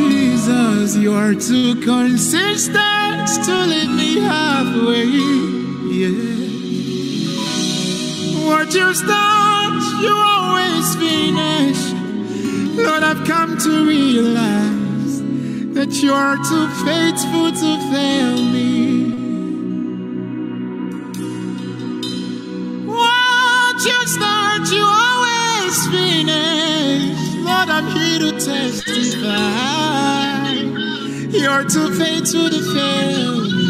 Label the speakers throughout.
Speaker 1: Jesus, you are too consistent to leave me halfway. Yeah. What you start, you always finish. Lord, I've come to realize that you are too faithful to fail me. What you start, you always finish. Lord, I'm here to testify. Hard to fade to the fail.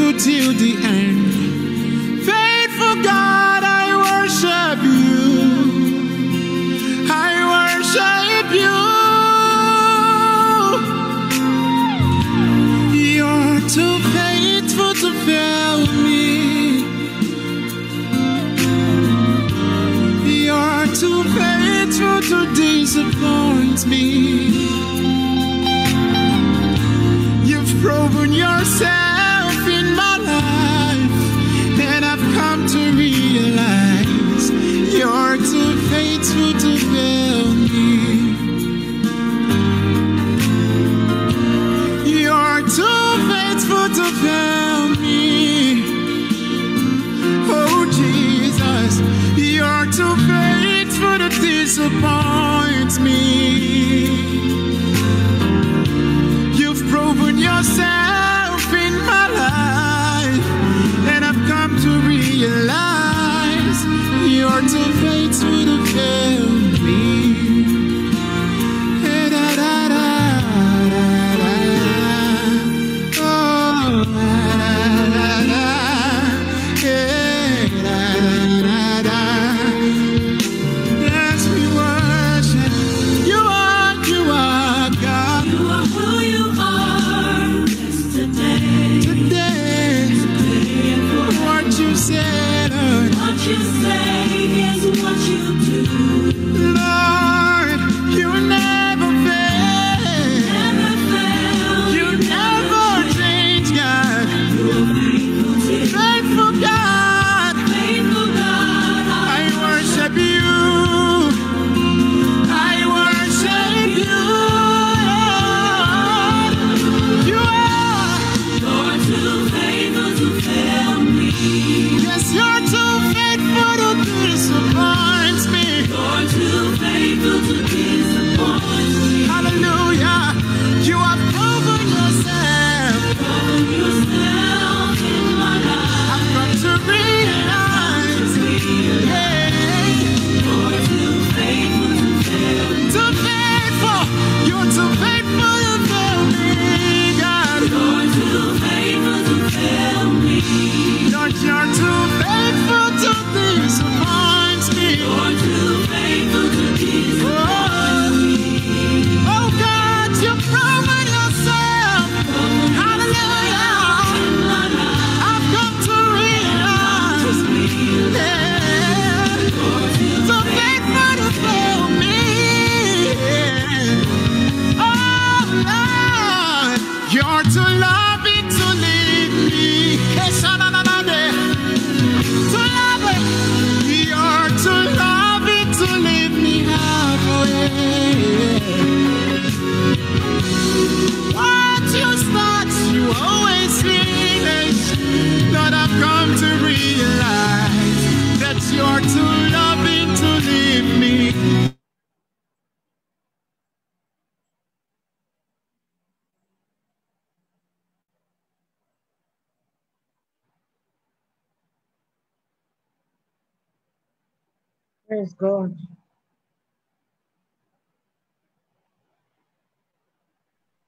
Speaker 1: Are till the end.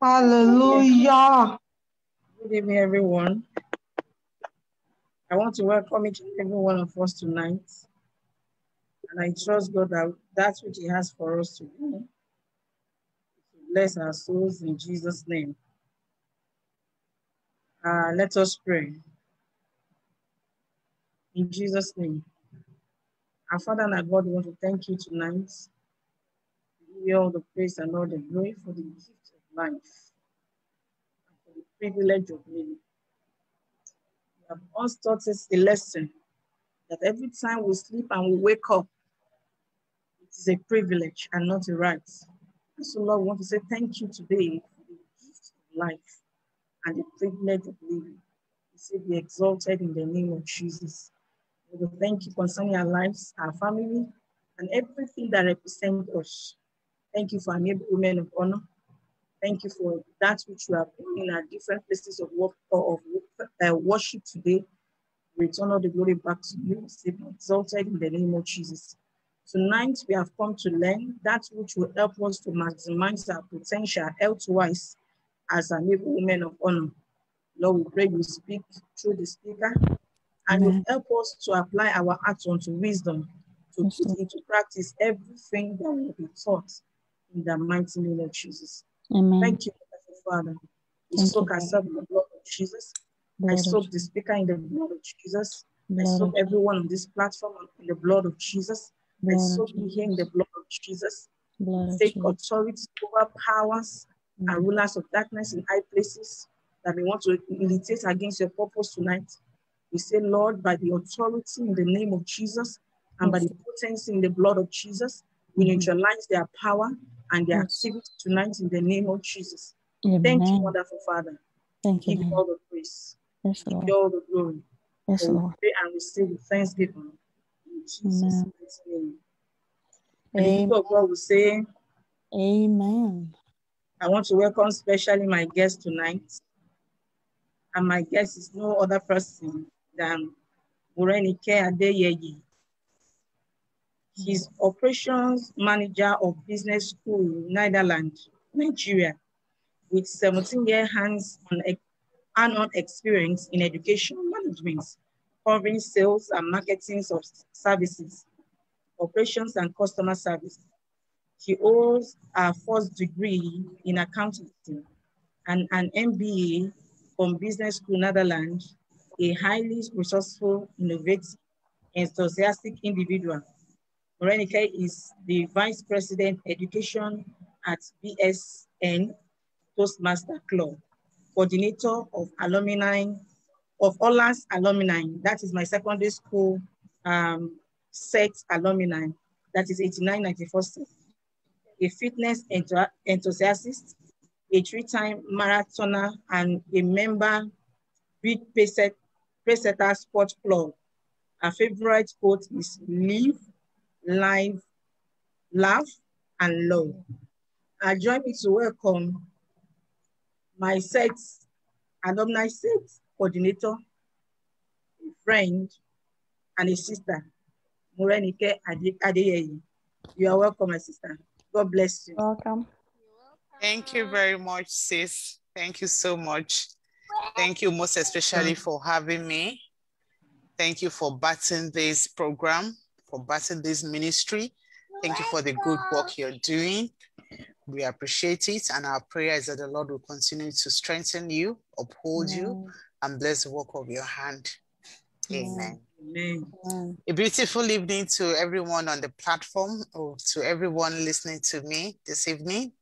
Speaker 2: Hallelujah. Good evening, everyone. I want to welcome each and every one of us tonight. And I trust God that that's what He has for us to do. Bless our souls in Jesus' name. Uh, let us pray. In Jesus' name. Our Father and our God, we want to thank you tonight. Give you all the praise and all the glory for the gift life and for the privilege of living. You have also taught us a lesson that every time we sleep and we wake up, it is a privilege and not a right. So, Lord, we want to say thank you today for the gift of life and the privilege of living. We say be exalted in the name of Jesus. We thank you concerning our lives, our family, and everything that represents us. Thank you for enabling women of honor. Thank you for that which you doing in our different places of work or of uh, worship today. Return all the glory back to you. Exalted in the name of Jesus. Tonight, we have come to learn that which will help us to maximize our potential health-wise as an able woman of honor. Lord, we pray you speak through the speaker and you help us to apply our hearts unto wisdom to put into practice everything that will be taught in the mighty name of Jesus.
Speaker 3: Amen.
Speaker 2: Thank you, Father. We
Speaker 3: Thank
Speaker 2: soak ourselves in the blood of Jesus. I
Speaker 3: Blood of
Speaker 2: soak the speaker in the blood of Jesus. I
Speaker 3: Blood
Speaker 2: soak everyone on this platform in the blood of Jesus. I
Speaker 3: Blood of
Speaker 2: soak you here in the blood of Jesus.
Speaker 3: blood of
Speaker 2: Take
Speaker 3: Jesus.
Speaker 2: authority over powers and
Speaker 3: Mm.
Speaker 2: rulers of darkness in high places that may want to militate against your purpose tonight. We say, Lord, by the authority in the name of Jesus and by the potency in the blood of Jesus, we
Speaker 3: Mhm.
Speaker 2: neutralize their power and their mm.
Speaker 3: Yes.
Speaker 2: activity tonight in the name of Jesus. Thank you,
Speaker 3: Amen.
Speaker 2: wonderful Father.
Speaker 3: Thank you,
Speaker 2: Give
Speaker 3: Lord.
Speaker 2: all the praise.
Speaker 3: Yes,
Speaker 2: Give
Speaker 3: Lord.
Speaker 2: you all the glory.
Speaker 3: Yes,
Speaker 2: we
Speaker 3: Lord.
Speaker 2: pray and receive with thanksgiving. In Jesus'
Speaker 3: Amen.
Speaker 2: mighty name. And the
Speaker 3: Amen.
Speaker 2: people of God will say,
Speaker 3: Amen.
Speaker 2: I want to welcome especially my guest tonight. And my guest is no other person than Morenike Adeyeye. She's operations manager of business school in Netherlands, Nigeria, with 17 year hands-on hands-on experience in education management, covering sales and marketing of services, operations and customer service. He holds a first degree in accounting and an MBA from Business School Netherlands, a highly resourceful, innovative, enthusiastic individual. Morenike is the Vice President Education at BSN Toastmaster Club, coordinator of alumni, of Olas alumni, that is my secondary school um, set alumni, that is 8994 set. A fitness enthusiast, a three-time marathoner, and a member with Pacesetter Sports Club. Her favorite quote is live, live, love, and love. I join me to welcome my set, alumni set coordinator, a friend, and a sister, Morenike Ade- Adeyeye. You are welcome, my sister. God bless you.
Speaker 3: Welcome.
Speaker 4: Thank you very much, sis. Thank you so much. Thank you most especially for having me. Thank you for batting this program, for batting this ministry. Thank you for the good work you're doing. We appreciate it. And our prayer is that the Lord will continue to strengthen you, uphold you, and bless the work of your hand. Amen. Amen. A beautiful evening to everyone on the platform or to everyone listening to me this evening.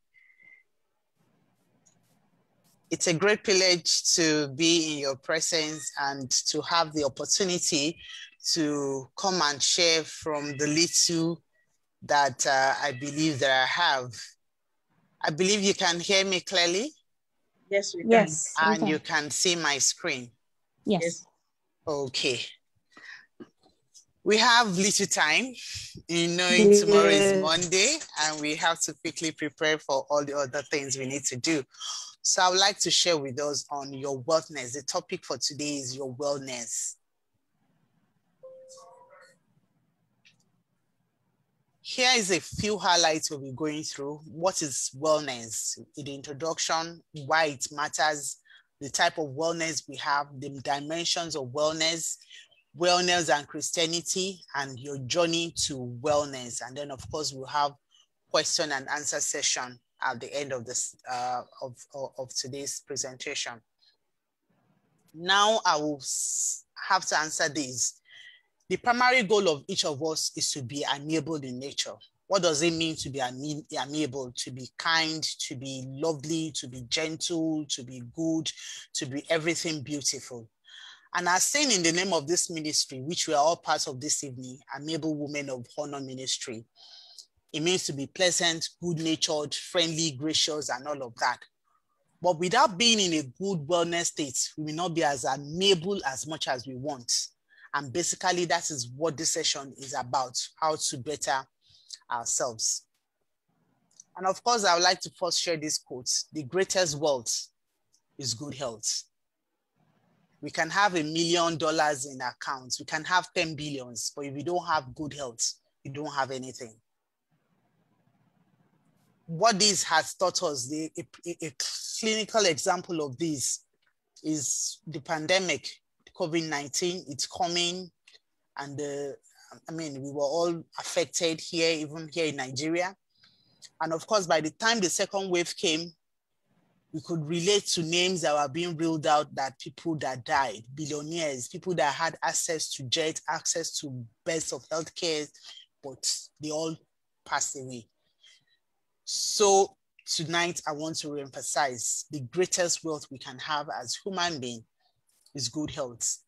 Speaker 4: It's a great privilege to be in your presence and to have the opportunity to come and share from the little that uh, I believe that I have. I believe you can hear me clearly.
Speaker 2: Yes, we can.
Speaker 3: Yes.
Speaker 4: And
Speaker 3: okay.
Speaker 4: you can see my screen.
Speaker 3: Yes.
Speaker 2: Yes.
Speaker 4: Okay. We have little time in knowing tomorrow is Monday and we have to quickly prepare for all the other things we need to do. So I would like to share with us on your wellness. The topic for today is your wellness. Here is a few highlights we'll be going through. What is wellness? In the introduction, why it matters, the type of wellness we have, the dimensions of wellness, wellness and Christianity, and your journey to wellness. And then, of course, we'll have question and answer session at the end of this uh, of, of, of today's presentation. Now I will have to answer these. The primary goal of each of us is to be amiable in nature. What does it mean to be ami- amiable? To be kind, to be lovely, to be gentle, to be good, to be everything beautiful. And as seen in the name of this ministry, which we are all part of this evening, Amiable Women of Honor Ministry, it means to be pleasant, good natured, friendly, gracious, and all of that. But without being in a good wellness state, we will not be as amiable as much as we want. And basically, that is what this session is about how to better ourselves. And of course, I would like to first share this quote The greatest wealth is good health. We can have a million dollars in accounts, we can have 10 billions, but if we don't have good health, we don't have anything what this has taught us, the, a- a clinical example of this is the pandemic, COVID-19, it's coming. And uh, I mean, we were all affected here, even here in Nigeria. And of course, by the time the second wave came, we could relate to names that were being ruled out that people that died, billionaires, people that had access to jet, access to best of healthcare, but they all passed away. So tonight I want to emphasize the greatest wealth we can have as human being is good health.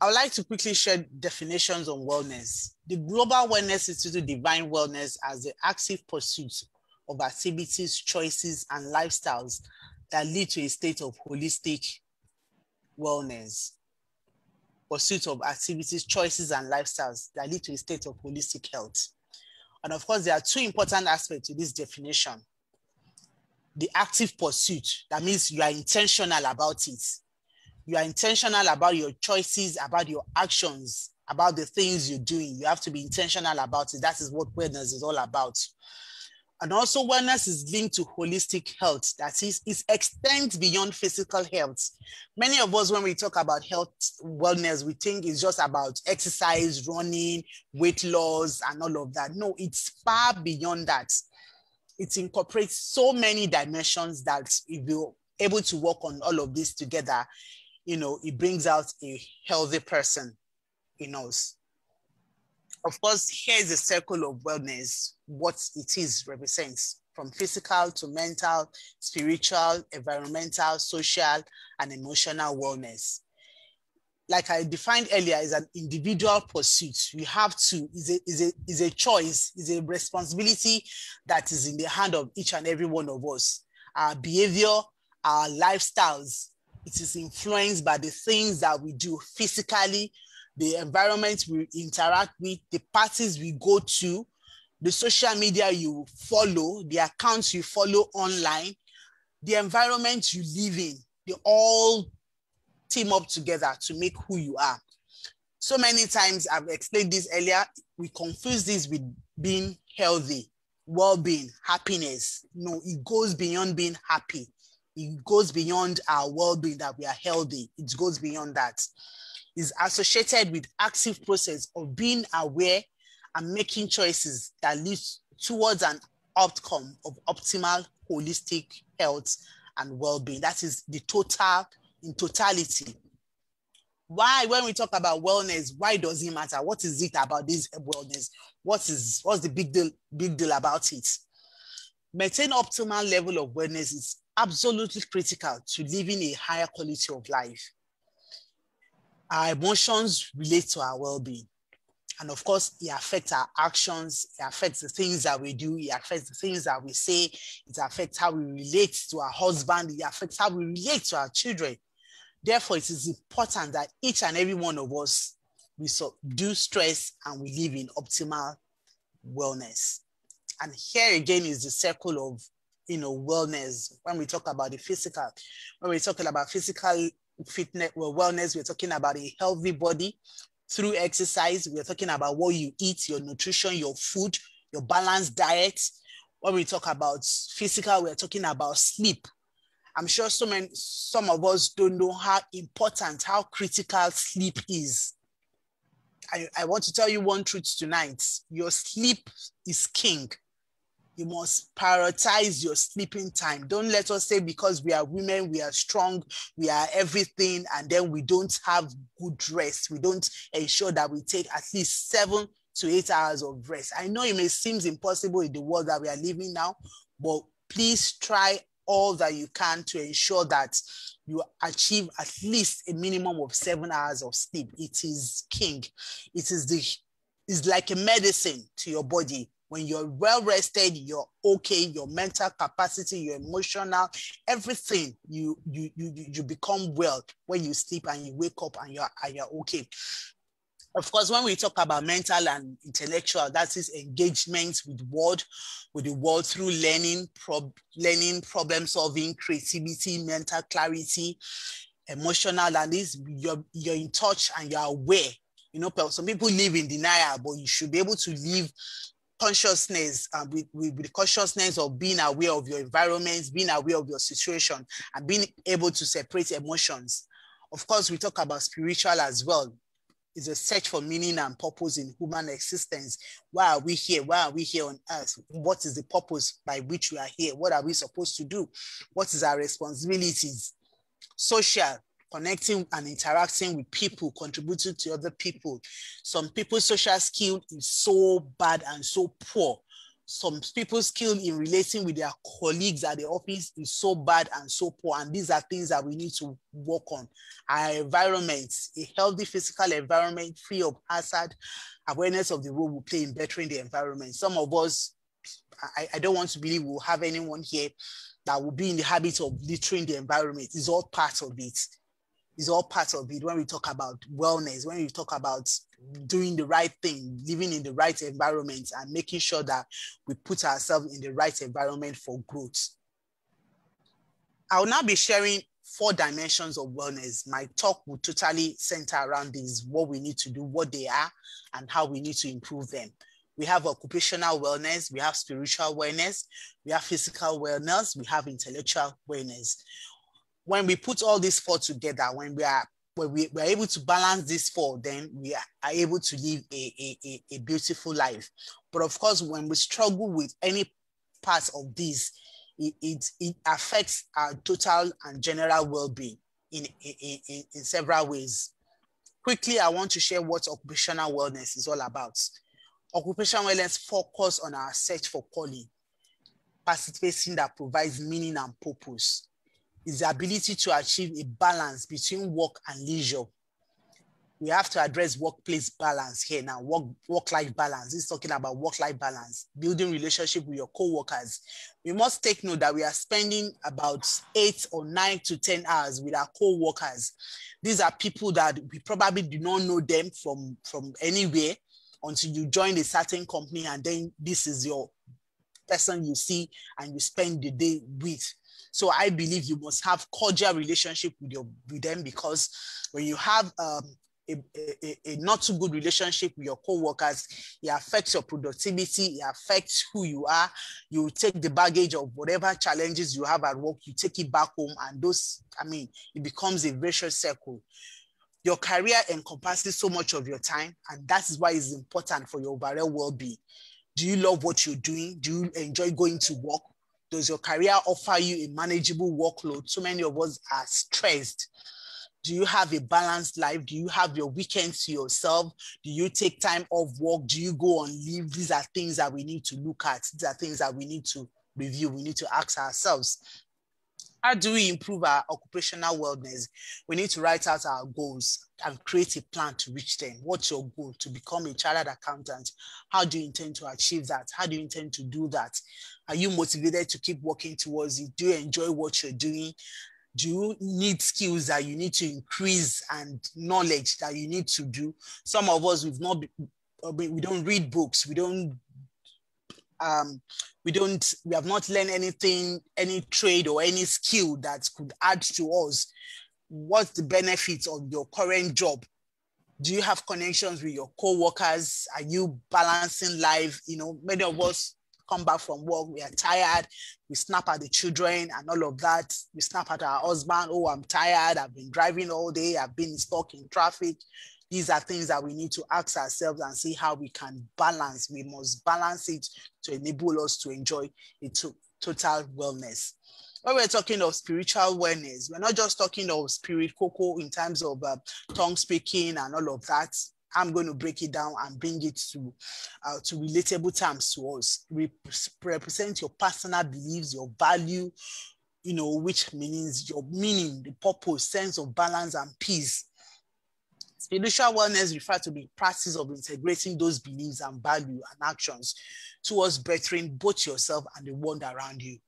Speaker 4: I would like to quickly share definitions on wellness. The Global Wellness Institute define wellness as the active pursuit of activities, choices, and lifestyles that lead to a state of holistic wellness. Pursuit of activities, choices, and lifestyles that lead to a state of holistic health. And of course, there are two important aspects to this definition. The active pursuit, that means you are intentional about it. You are intentional about your choices, about your actions, about the things you're doing. You have to be intentional about it. That is what wellness is all about. And also, wellness is linked to holistic health. That is, it extends beyond physical health. Many of us, when we talk about health wellness, we think it's just about exercise, running, weight loss, and all of that. No, it's far beyond that. It incorporates so many dimensions that if you're able to work on all of this together, you know, it brings out a healthy person in us. Of course, here's the circle of wellness, what it is represents from physical to mental, spiritual, environmental, social, and emotional wellness. Like I defined earlier, is an individual pursuit. You have to, is a, is a, is a choice, is a responsibility that is in the hand of each and every one of us. Our behavior, our lifestyles, it is influenced by the things that we do physically, the environment we interact with, the parties we go to, the social media you follow, the accounts you follow online, the environment you live in, they all team up together to make who you are. So many times I've explained this earlier, we confuse this with being healthy, well-being, happiness. No, it goes beyond being happy. It goes beyond our well-being that we are healthy. It goes beyond that. is associated with active process of being aware and making choices that leads towards an outcome of optimal holistic health and well-being. That is the total in totality. Why, when we talk about wellness, why does it matter? What is it about this wellness? What is what's the big deal, big deal about it? Maintain optimal level of wellness is absolutely critical to living a higher quality of life. Our emotions relate to our well-being. And of course, it affects our actions, it affects the things that we do, it affects the things that we say, it affects how we relate to our husband, it affects how we relate to our children. Therefore, it is important that each and every one of us we subdue stress and we live in optimal wellness. And here again is the circle of you know wellness. When we talk about the physical, when we're talking about physical fitness, well, wellness, we're talking about a healthy body through exercise. We're talking about what you eat, your nutrition, your food, your balanced diet. When we talk about physical, we're talking about sleep. I'm sure so many, some of us don't know how important, how critical sleep is. I, I want to tell you one truth tonight. Your sleep is king you must prioritize your sleeping time. Don't let us say because we are women, we are strong, we are everything, and then we don't have good rest. We don't ensure that we take at least seven to eight hours of rest. I know it may seem impossible in the world that we are living now, but please try all that you can to ensure that you achieve at least a minimum of seven hours of sleep. It is king. It is the is like a medicine to your body when you're well rested you're okay your mental capacity your emotional everything you you you, you become well when you sleep and you wake up and you're and you're okay of course, when we talk about mental and intellectual, that is engagement with world, with the world through learning, prob- learning, problem solving, creativity, mental clarity, emotional, and this you're you're in touch and you're aware. You know, some people live in denial, but you should be able to live consciousness uh, with, with, with, the consciousness of being aware of your environment, being aware of your situation, and being able to separate emotions. Of course, we talk about spiritual as well. It's a search for meaning and purpose in human existence. Why are we here? Why are we here on earth? What is the purpose by which we are here? What are we supposed to do? What is our responsibilities? Social, connecting and interacting with people, contributing to other people. Some people's social skill is so bad and so poor. Some people's skill in relating with their colleagues at the office is so bad and so poor. And these are things that we need to work on. Our environment, a healthy physical environment free of hazard, awareness of the role we play in bettering the environment. Some of us, I, I don't want to believe we'll have anyone here that will be in the habit of littering the environment. It's all part of it is all part of it when we talk about wellness, when we talk about doing the right thing, living in the right environment, and making sure that we put ourselves in the right environment for growth. I will now be sharing four dimensions of wellness. My talk will totally center around these what we need to do, what they are, and how we need to improve them. We have occupational wellness, we have spiritual wellness, we have physical wellness, we have intellectual wellness when we put all these four together, when we are when we, we're able to balance these four, then we are, are able to live a, a, a, beautiful life. But of course, when we struggle with any part of this, it, it, it affects our total and general well-being in, in, in, in several ways. Quickly, I want to share what occupational wellness is all about. Occupational wellness focuses on our search for calling, participating that provides meaning and purpose is the ability to achieve a balance between work and leisure. We have to address workplace balance here now, work, work-life balance. This is talking about work-life balance, building relationship with your co-workers. We must take note that we are spending about eight or nine to 10 hours with our co-workers. These are people that we probably do not know them from, from anywhere until you join a certain company and then this is your person you see and you spend the day with. So I believe you must have cordial relationship with your with them because when you have um, a, a, a, not too good relationship with your co-workers, it affects your productivity, it affects who you are. You take the baggage of whatever challenges you have at work, you take it back home, and those, I mean, it becomes a vicious circle. Your career encompasses so much of your time, and that is why it's important for your overall well-being. Do you love what you're doing? Do you enjoy going to work? Does your career offer you a manageable workload? So many of us are stressed. Do you have a balanced life? Do you have your weekends to yourself? Do you take time off work? Do you go on leave? These are things that we need to look at. These are things that we need to review. We need to ask ourselves. How do we improve our occupational wellness? We need to write out our goals and create a plan to reach them. What's your goal? To become a chartered accountant. How do you intend to achieve that? How do you intend to do that? Are you motivated to keep working towards it? Do you enjoy what you're doing? Do you need skills that you need to increase and knowledge that you need to do? Some of us, we've not, we don't read books. We don't um, we don't we have not learned anything any trade or any skill that could add to us. What's the benefits of your current job? Do you have connections with your co-workers? Are you balancing life? You know many of us come back from work we are tired we snap at the children and all of that. We snap at our husband oh i'm tired i've been driving all day i've been stuck in traffic these are things that we need to ask ourselves and see how we can balance. We must balance it to enable us to enjoy a to total wellness. When we're talking of spiritual wellness, we're not just talking of spirit cocoa in terms of uh, tongue speaking and all of that. I'm going to break it down and bring it to uh, to relatable terms to us. We represent your personal beliefs, your value, you know, which means your meaning, the purpose, sense of balance and peace Spiritual wellness refers to the practice of integrating those beliefs and value and actions towards bettering both yourself and the world around you.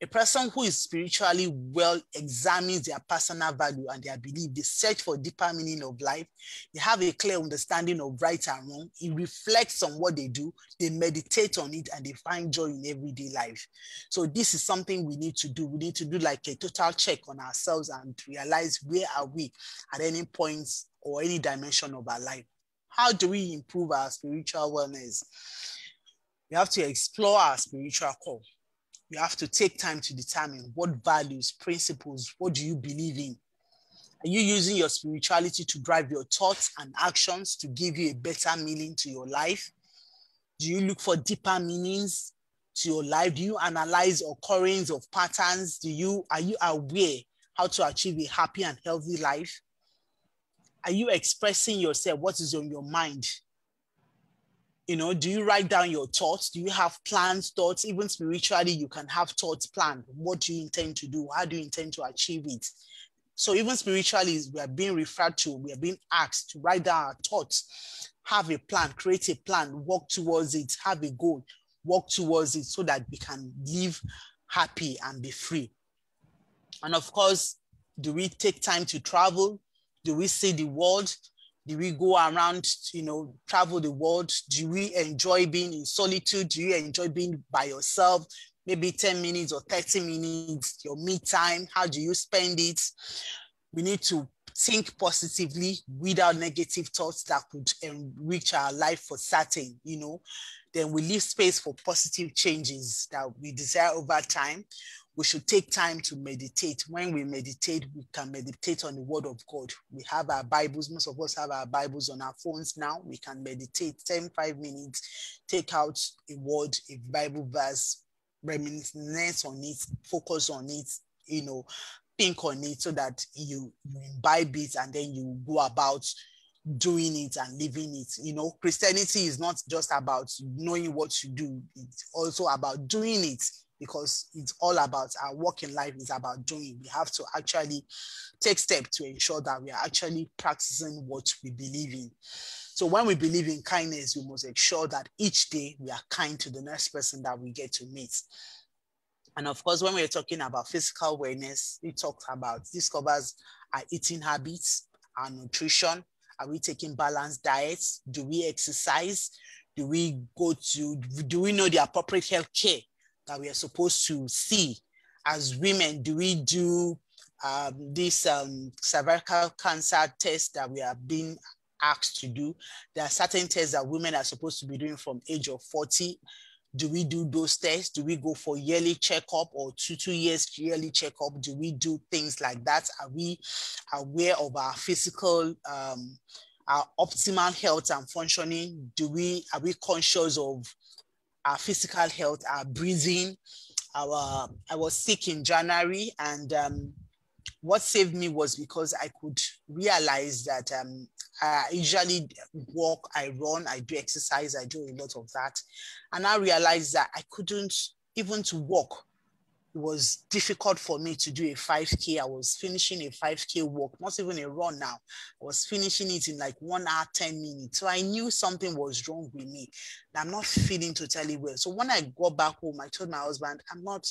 Speaker 4: A person who is spiritually well examines their personal value and their belief. They search for deeper meaning of life. They have a clear understanding of right and wrong. It reflects on what they do. They meditate on it and they find joy in everyday life. So this is something we need to do. We need to do like a total check on ourselves and realize where are we at any points or any dimension of our life. How do we improve our spiritual wellness? We have to explore our spiritual core you have to take time to determine what values, principles, what do you believe in? Are you using your spirituality to drive your thoughts and actions to give you a better meaning to your life? Do you look for deeper meanings to your life? Do you analyze occurrence of patterns? Do you are you aware how to achieve a happy and healthy life? Are you expressing yourself? What is on your mind? you know do you write down your thoughts? Do you have plans thoughts? Even spiritually you can have thoughts planned. What do you intend to do? How do you intend to achieve it? So even spiritually we are being referred to we are being asked to write down our thoughts have a plan create a plan work towards it have a goal work towards it so that we can live happy and be free. And of course do we take time to travel do we see the world do we go around, you know, travel the world? Do we enjoy being in solitude? Do you enjoy being by yourself? Maybe 10 minutes or 30 minutes, your me time. How do you spend it? We need to think positively without negative thoughts that could enrich our life for certain, you know. Then we leave space for positive changes that we desire over time we should take time to meditate. When we meditate, we can meditate on the word of God. We have our Bibles. Most of us have our Bibles on our phones now. We can meditate 10, 5 minutes, take out a word, a Bible verse, reminisce on it, focus on it, you know, think on it so that you, you imbibe it and then you go about doing it and living it. You know, Christianity is not just about knowing what to do, it's also about doing it because it's all about our working life is about doing. We have to actually take steps to ensure that we are actually practicing what we believe in. So when we believe in kindness, we must ensure that each day we are kind to the next person that we get to meet. And of course, when we're talking about physical wellness, we talk about this covers our eating habits, our nutrition. Are we taking balanced diets? Do we exercise? Do we go to, do we know the appropriate health care that we are supposed to see as women? Do we do um, this um, cervical cancer test that we are being asked to do? There are certain tests that women are supposed to be doing from age of 40 do we do those tests? Do we go for yearly checkup or two, two years yearly checkup? Do we do things like that? Are we aware of our physical, um, our optimal health and functioning? Do we, are we conscious of our physical health, our breathing? Our, I was sick in January and um, what saved me was because I could realize that um, I usually walk, I run, I do exercise, I do a lot of that. And I realized that I couldn't even to walk. It was difficult for me to do a 5K. I was finishing a 5K walk, not even a run now. I was finishing it in like one hour, 10 minutes. So I knew something was wrong with me. I'm not feeling totally well. So when I got back home, I told my husband, I'm not,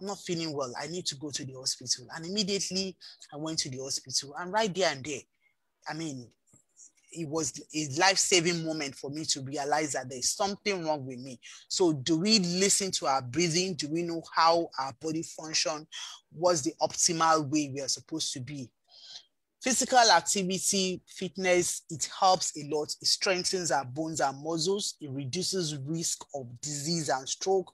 Speaker 4: I'm not feeling well. I need to go to the hospital. And immediately I went to the hospital. And right there and there, I mean, it was a life-saving moment for me to realize that there's something wrong with me. So do we listen to our breathing? Do we know how our body function? What's the optimal way we are supposed to be? Physical activity, fitness, it helps a lot. It strengthens our bones and muscles. It reduces risk of disease and stroke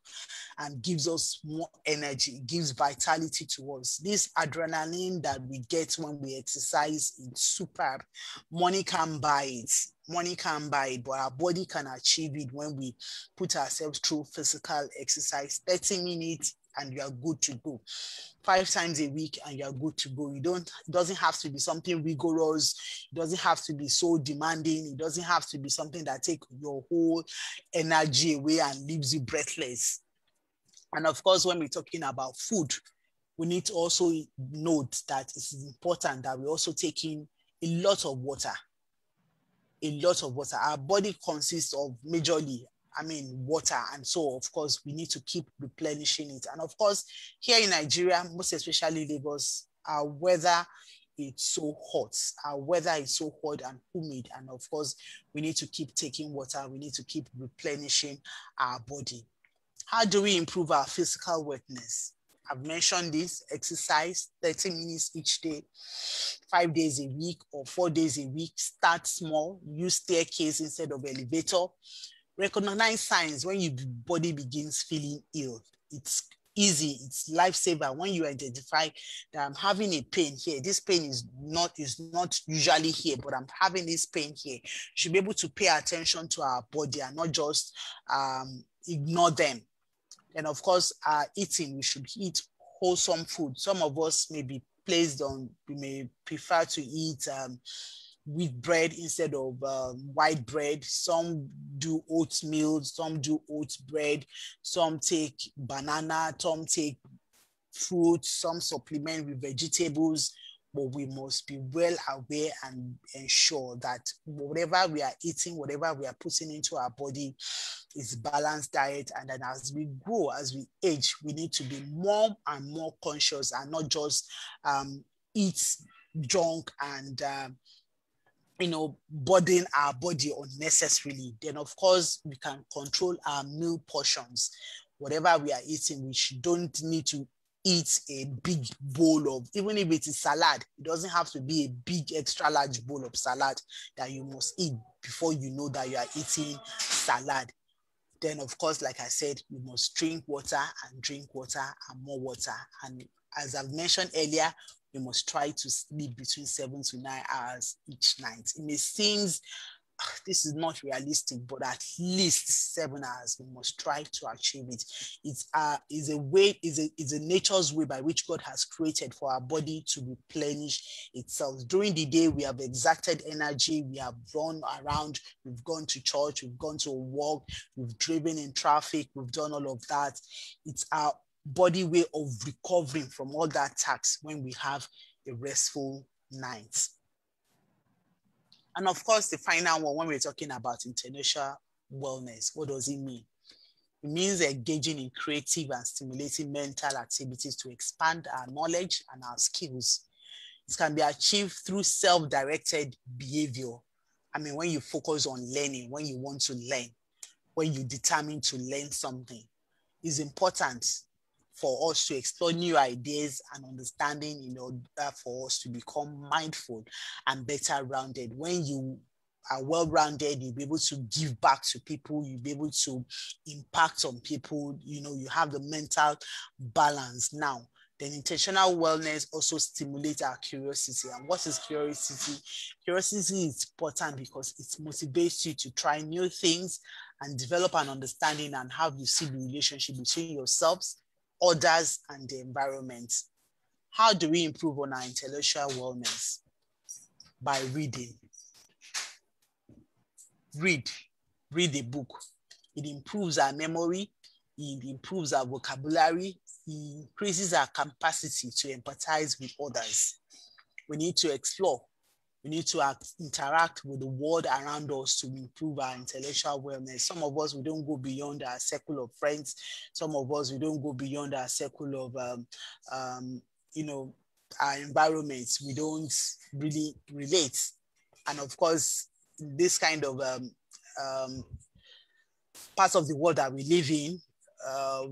Speaker 4: and gives us more energy. It gives vitality to us. This adrenaline that we get when we exercise is superb. Money can buy it. Money can buy it, but our body can achieve it when we put ourselves through physical exercise. 30 minutes and you are good to go. Five times a week and you are good to go. You don't, it doesn't have to be something rigorous. It doesn't have to be so demanding. It doesn't have to be something that take your whole energy away and leaves you breathless. And of course, when we're talking about food, we need to also note that it's important that we also take in a lot of water. A lot of water. Our body consists of majorly I mean, water. And so, of course, we need to keep replenishing it. And of course, here in Nigeria, most especially Lagos, our weather it's so hot. Our weather is so hot and humid. And of course, we need to keep taking water. We need to keep replenishing our body. How do we improve our physical wellness? I've mentioned this exercise 30 minutes each day, five days a week or four days a week. Start small, use staircase instead of elevator recognize signs when your body begins feeling ill. It's easy, it's lifesaver when you identify that I'm having a pain here. This pain is not is not usually here, but I'm having this pain here. You should be able to pay attention to our body and not just um, ignore them. And of course, uh, eating, we should eat wholesome food. Some of us may be placed on, we may prefer to eat um, wheat bread instead of um, white bread. Some do oatmeal, some do oat bread, some take banana, some take fruit, some supplement with vegetables. But we must be well aware and ensure that whatever we are eating, whatever we are putting into our body is balanced diet. And then as we grow, as we age, we need to be more and more conscious and not just um, eat junk and um, you know, burden our body unnecessarily, then of course we can control our meal portions. Whatever we are eating, we don't need to eat a big bowl of, even if it is salad, it doesn't have to be a big extra large bowl of salad that you must eat before you know that you are eating salad. Then, of course, like I said, you must drink water and drink water and more water. And as I've mentioned earlier, we must try to sleep between seven to nine hours each night. It may seem ah, this is not realistic, but at least seven hours we must try to achieve it. It's a is a way is a is a nature's way by which God has created for our body to replenish itself. During the day, we have exacted energy, we have run around, we've gone to church, we've gone to a walk, we've driven in traffic, we've done all of that. It's our body way of recovering from all that tax when we have a restful night. And of course, the final one, when we're talking about international wellness, what does it mean? It means engaging in creative and stimulating mental activities to expand our knowledge and our skills. It can be achieved through self directed behavior. I mean, when you focus on learning, when you want to learn, when you determine to learn something, is important for us to explore new ideas and understanding in order uh, for us to become mindful and better rounded. When you are well-rounded, you'll be able to give back to people, you'll be able to impact on people, you know, you have the mental balance now. Then intentional wellness also stimulates our curiosity. And what is curiosity? Curiosity is important because it motivates you to try new things and develop an understanding and how you see the relationship between yourselves, others, and the environment. How do we improve on our intellectual wellness? By reading. Read, read a book. It improves our memory, it improves our vocabulary, it increases our capacity to empathize with others. We need to explore. We need to act, interact with the world around us to improve our intellectual wellness. Some of us, we don't go beyond our circle of friends. Some of us, we don't go beyond our circle of, um, um, you know, our environments. We don't really relate. And of course, this kind of um, um, parts of the world that we live in, uh,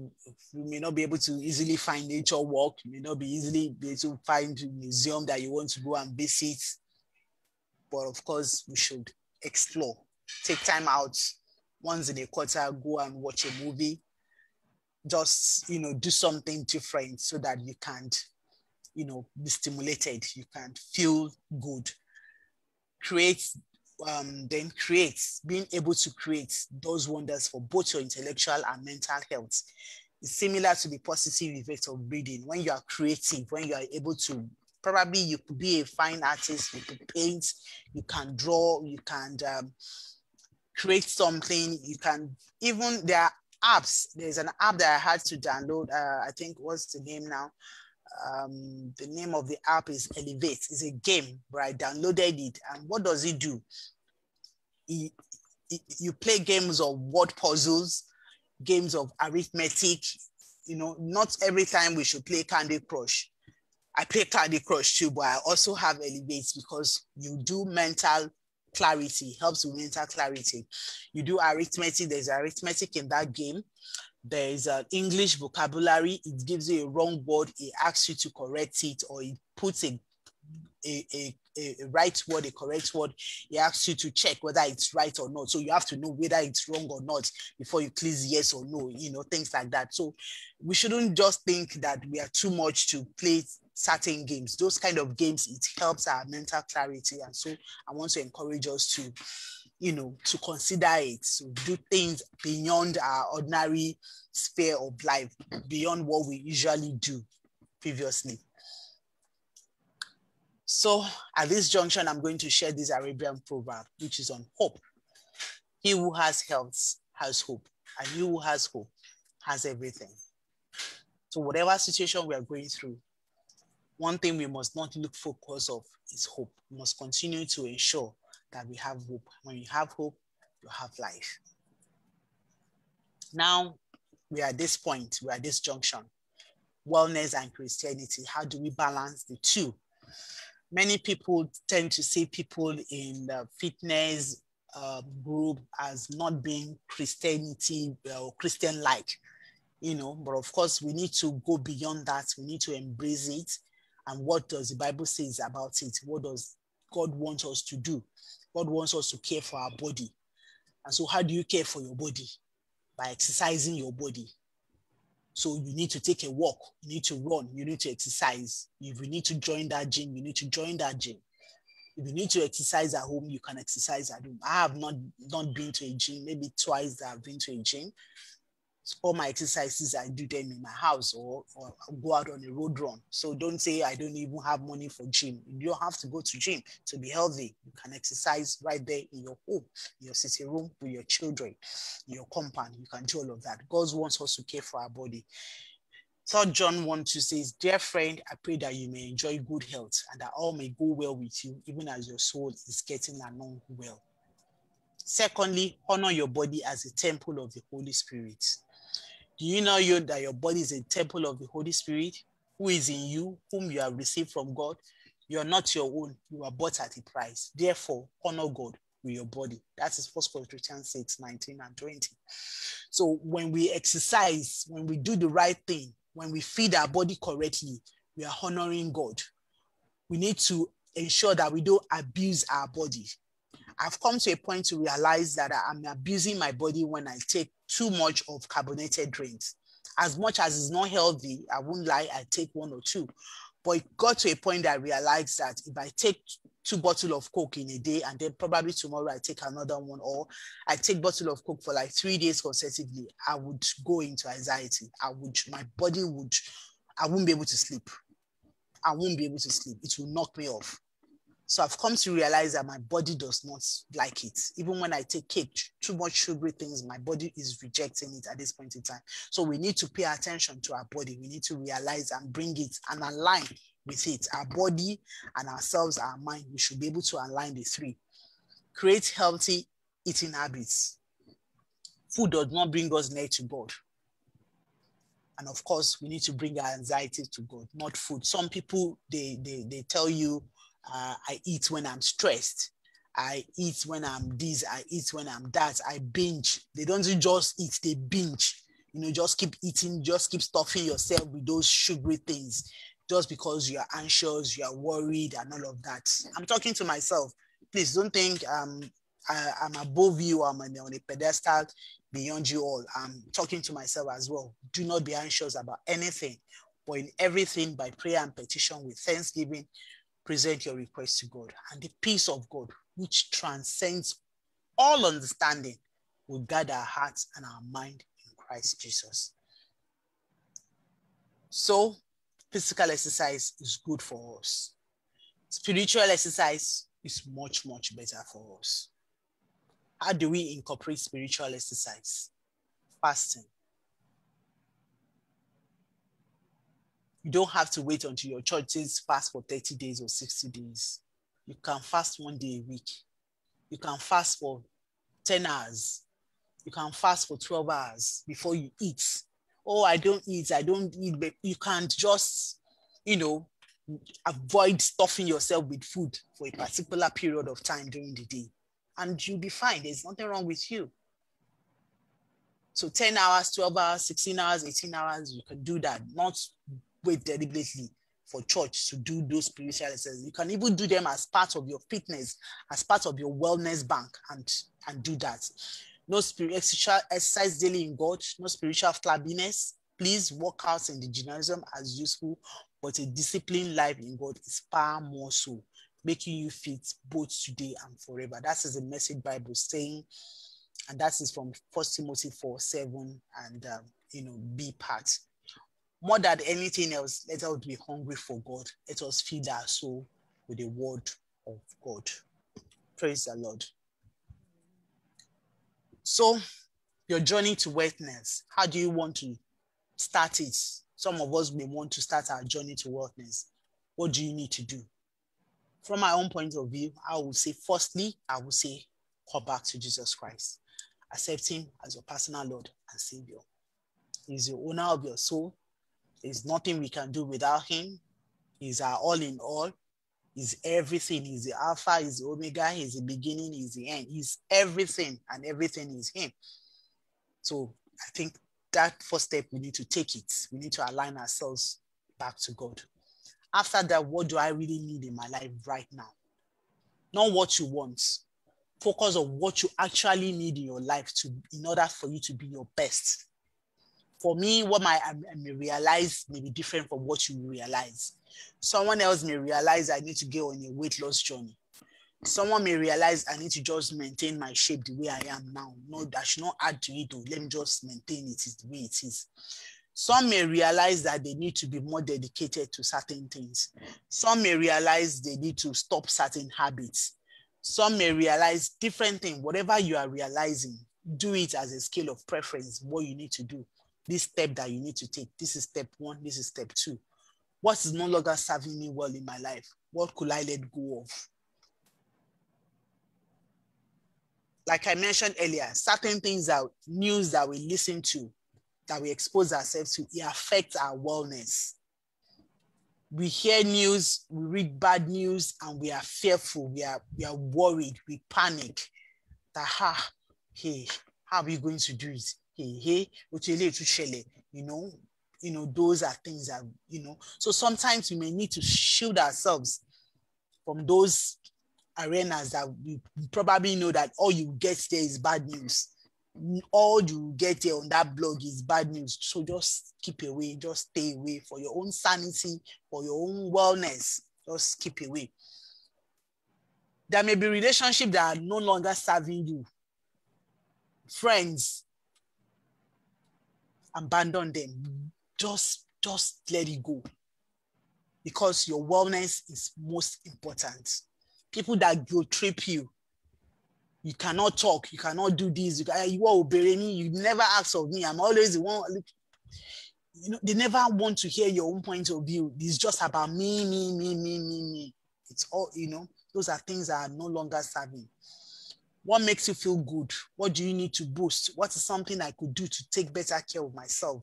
Speaker 4: we may not be able to easily find nature walk. You may not be easily able to find museum that you want to go and visit. But of course, we should explore. Take time out once in a quarter, go and watch a movie. Just you know, do something different so that you can't, you know, be stimulated. You can feel good. Create um, then create, being able to create those wonders for both your intellectual and mental health. It's similar to the positive effect of reading. When you are creative, when you are able to, probably you could be a fine artist, you could paint, you can draw, you can um, create something, you can even, there are apps. There's an app that I had to download. Uh, I think what's the name now? um, the name of the app is Elevate. It's a game, right? Downloaded it. And what does it do? You play games of word puzzles, games of arithmetic. You know, not every time we should play Candy Crush. I play Candy Crush too, but I also have Elevate because you do mental clarity, helps with mental clarity. You do arithmetic, there's arithmetic in that game there is an English vocabulary, it gives you a wrong word, it asks you to correct it, or it puts a, a, a, a, right word, a correct word, it asks you to check whether it's right or not. So you have to know whether it's wrong or not before you click yes or no, you know, things like that. So we shouldn't just think that we are too much to play certain games. Those kind of games, it helps our mental clarity. And so I want to encourage us to you know, to consider it, to do things beyond our ordinary sphere of life, beyond what we usually do previously. So at this junction, I'm going to share this Arabian proverb, which is on hope. He who has health has hope, and he who has hope has everything. So whatever situation we are going through, one thing we must not look focus of is hope. We must continue to ensure that we have hope. When you have hope, you have life. Now we are at this point, we are at this junction. Wellness and Christianity. How do we balance the two? Many people tend to see people in the fitness uh, group as not being Christianity or Christian like, you know, but of course we need to go beyond that. We need to embrace it. And what does the Bible says about it? What does God want us to do? God wants us to care for our body. And so, how do you care for your body? By exercising your body. So, you need to take a walk, you need to run, you need to exercise. If you need to join that gym, you need to join that gym. If you need to exercise at home, you can exercise at home. I have not, not been to a gym, maybe twice I've been to a gym all my exercises I do them in my house or, or go out on a road run. So don't say I don't even have money for gym. You don't have to go to gym to be healthy. You can exercise right there in your home, in your sitting room with your children, your compound. You can do all of that. God wants us to care for our body. Third John 1 2 says, Dear friend, I pray that you may enjoy good health and that all may go well with you, even as your soul is getting along well. Secondly, honor your body as a temple of the Holy Spirit. Do you know you that your body is a temple of the Holy Spirit who is in you, whom you have received from God? You are not your own. You are bought at a price. Therefore, honor God with your body. That is First Corinthians 6, 19 and 20. So when we exercise, when we do the right thing, when we feed our body correctly, we are honoring God. We need to ensure that we don't abuse our body. I've come to a point to realize that I'm abusing my body when I take too much of carbonated drinks. As much as it's not healthy, I won't lie, I take one or two. But it got to a point that I realized that if I take two bottles of Coke in a day and then probably tomorrow I take another one, or I take bottle of Coke for like three days consecutively, I would go into anxiety. I would, my body would, I wouldn't be able to sleep. I won't be able to sleep. It will knock me off. So I've come to realize that my body does not like it. Even when I take cake, too much sugary things, my body is rejecting it at this point in time. So we need to pay attention to our body. We need to realize and bring it and align with it. Our body and ourselves, our mind, we should be able to align the three. Create healthy eating habits. Food does not bring us near to God. And of course, we need to bring our anxiety to God, not food. Some people, they, they, they tell you, uh, I eat when I'm stressed. I eat when I'm this. I eat when I'm that. I binge. They don't just eat, they binge. You know, just keep eating, just keep stuffing yourself with those sugary things just because you are anxious, you are worried, and all of that. I'm talking to myself. Please don't think um, I, am above you, I'm on a pedestal beyond you all. I'm talking to myself as well. Do not be anxious about anything, but in everything by prayer and petition with thanksgiving, present your request to God, and the peace of God, which transcends all understanding, will guard our hearts and our mind in Christ Jesus. So, physical exercise is good for us. Spiritual exercise is much, much better for us. How do we incorporate spiritual exercise? Fasting. You don't have to wait until your church says fast for 30 days or 60 days. You can fast one day a week. You can fast for 10 hours. You can fast for 12 hours before you eat. Oh, I don't eat, I don't eat, but you can't just, you know, avoid stuffing yourself with food for a particular period of time during the day. And you'll be fine. There's nothing wrong with you. So 10 hours, 12 hours, 16 hours, 18 hours, you can do that. Not wait deliberately for church to do those spiritual exercises. You can even do them as part of your fitness, as part of your wellness bank, and and do that. No spiritual exercise daily in God, no spiritual flabbiness. Please walk out in the gymnasium as useful, but a disciplined life in God is far more so, making you fit both today and forever. That is the message Bible saying, and that is from First Timothy 4 7 and um, you know, B part more than anything else, let us be hungry for God. Let us feed our soul with the word of God. Praise the Lord. So, your journey to wellness, how do you want to start it? Some of us may want to start our journey to wellness. What do you need to do? From my own point of view, I would say, firstly, I would say, come back to Jesus Christ. Accept Him as your personal Lord and Savior. He's the owner of your soul. There's nothing we can do without him. He's our all in all. He's everything. He's the Alpha, he's the Omega, he's the beginning, he's the end. He's everything, and everything is him. So I think that first step, we need to take it. We need to align ourselves back to God. After that, what do I really need in my life right now? Not what you want. Focus on what you actually need in your life to in order for you to be your best for me, what my I, may realize may be different from what you realize. Someone else may realize I need to go on a weight loss journey. Someone may realize I need to just maintain my shape the way I am now. No, I should not add to it. Let me just maintain it the way it is. Some may realize that they need to be more dedicated to certain things. Some may realize they need to stop certain habits. Some may realize different things. Whatever you are realizing, do it as a scale of preference, what you need to do this step that you need to take. This is step one, this is step two. What is no longer serving me well in my life? What could I let go of? Like I mentioned earlier, certain things that news that we listen to, that we expose ourselves to, it affects our wellness. We hear news, we read bad news, and we are fearful, we are, we are worried, we panic that, ha, hey, how are we going to do it? Hey, hey, you know, you know, those are things that, you know, so sometimes we may need to shield ourselves from those arenas that we probably know that all you get there is bad news. All you get there on that blog is bad news. So just keep away, just stay away for your own sanity, for your own wellness. Just keep away. There may be relationships that are no longer serving you. Friends, abandon them. Just, just let it go. Because your wellness is most important. People that go trip you, you cannot talk, you cannot do this. You, can, you are obeying me. You never ask of me. I'm always the one. You know, they never want to hear your own point of view. It's just about me, me, me, me, me, me. It's all, you know, those are things that are no longer serving. What makes you feel good? What do you need to boost? What is something I could do to take better care of myself?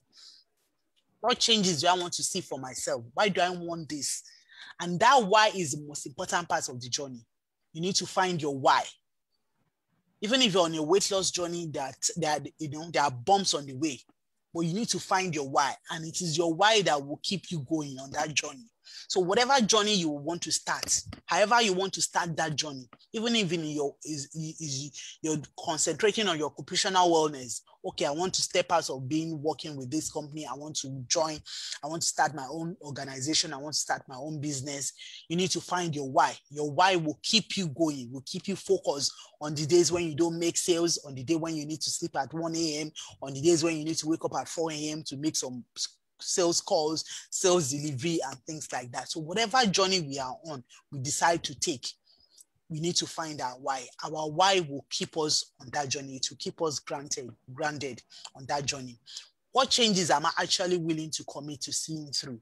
Speaker 4: What changes do I want to see for myself? Why do I want this? And that why is the most important part of the journey. You need to find your why. Even if you're on a weight loss journey, that that you know there are bumps on the way, but you need to find your why, and it is your why that will keep you going on that journey. So whatever journey you want to start, however you want to start that journey, even if in your is, is you're concentrating on your occupational wellness. Okay, I want to step out of being working with this company. I want to join. I want to start my own organization. I want to start my own business. You need to find your why. Your why will keep you going. Will keep you focused on the days when you don't make sales, on the day when you need to sleep at 1 a.m., on the days when you need to wake up at 4 a.m. to make some sales calls, sales delivery, and things like that. So, whatever journey we are on, we decide to take, we need to find out why. Our why will keep us on that journey, to keep us granted, grounded on that journey. What changes am I actually willing to commit to seeing through?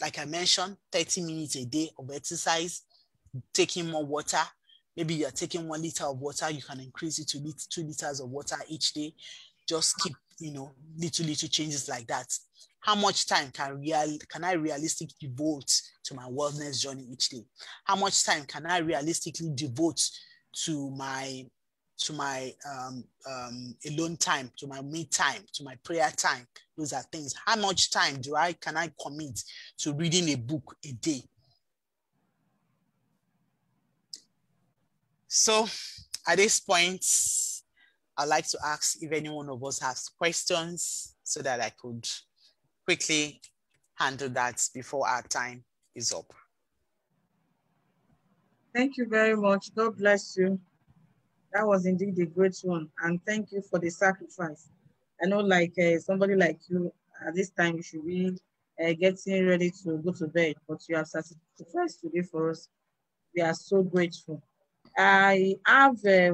Speaker 4: Like I mentioned, 30 minutes a day of exercise, taking more water. Maybe you're taking one liter of water, you can increase it to two liters of water each day. Just keep, you know, little, little changes like that how much time can real can I realistically devote to my wellness journey each day? How much time can I realistically devote to my to my um, um, alone time, to my me time, to my prayer time? Those are things. How much time do I can I commit to reading a book a day? So at this point, I'd like to ask if any one of us has questions so that I could quickly handle that before our time is up.
Speaker 2: Thank you very much. God bless you. That was indeed a great one. And thank you for the sacrifice. I know like uh, somebody like you, at this time you should be uh, getting ready to go to bed, but you have sacrificed today for us. We are so grateful. I have a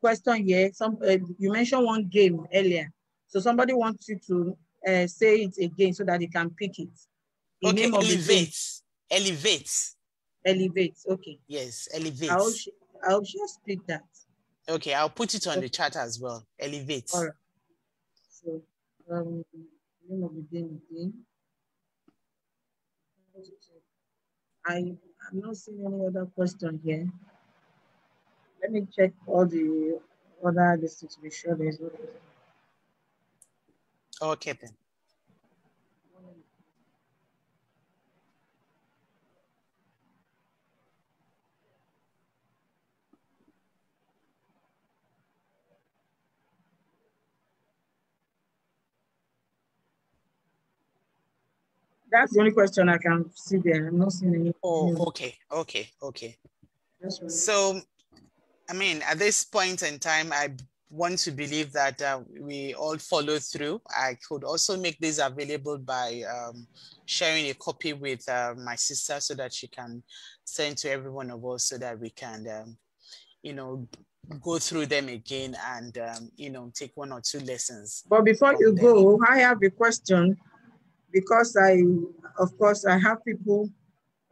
Speaker 2: question here. Some uh, You mentioned one game earlier. So somebody wants you to uh, say it again so that they can pick it.
Speaker 4: The okay, elevate. Elevate.
Speaker 2: Elevate. Okay.
Speaker 4: Yes, elevate.
Speaker 2: I'll, I'll just pick that.
Speaker 4: Okay, I'll put it on okay. the chat as well. Elevate.
Speaker 2: All right. So, um, name of the game again. I I'm not seeing any other question here. Let me check all the other lists to be sure there's no question.
Speaker 4: Okay then.
Speaker 2: That's the only question I can see there. I'm not seeing any.
Speaker 4: Oh, okay, okay, okay. So, I mean, at this point in time, I want to believe that uh, we all follow through. I could also make this available by um, sharing a copy with uh, my sister so that she can send to every one of us so that we can, um, you know, go through them again and, um, you know, take one or two lessons.
Speaker 2: But before you them. go, I have a question because I, of course, I have people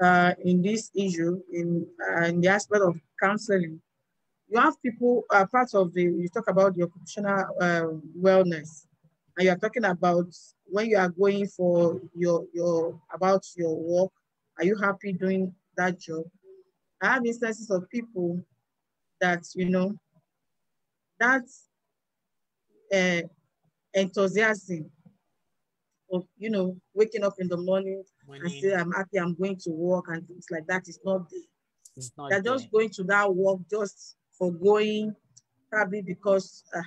Speaker 2: uh, in this issue in, uh, in the aspect of counseling you have people uh, part of the you talk about the occupational uh, wellness and you are talking about when you are going for your your about your work are you happy doing that job? I have instances of people that you know that's uh, enthusiasm of you know waking up in the morning and say i'm happy i'm going to work and things like that is not there.
Speaker 4: It's not
Speaker 2: They're
Speaker 4: there.
Speaker 2: just going to that work just for going, probably because uh,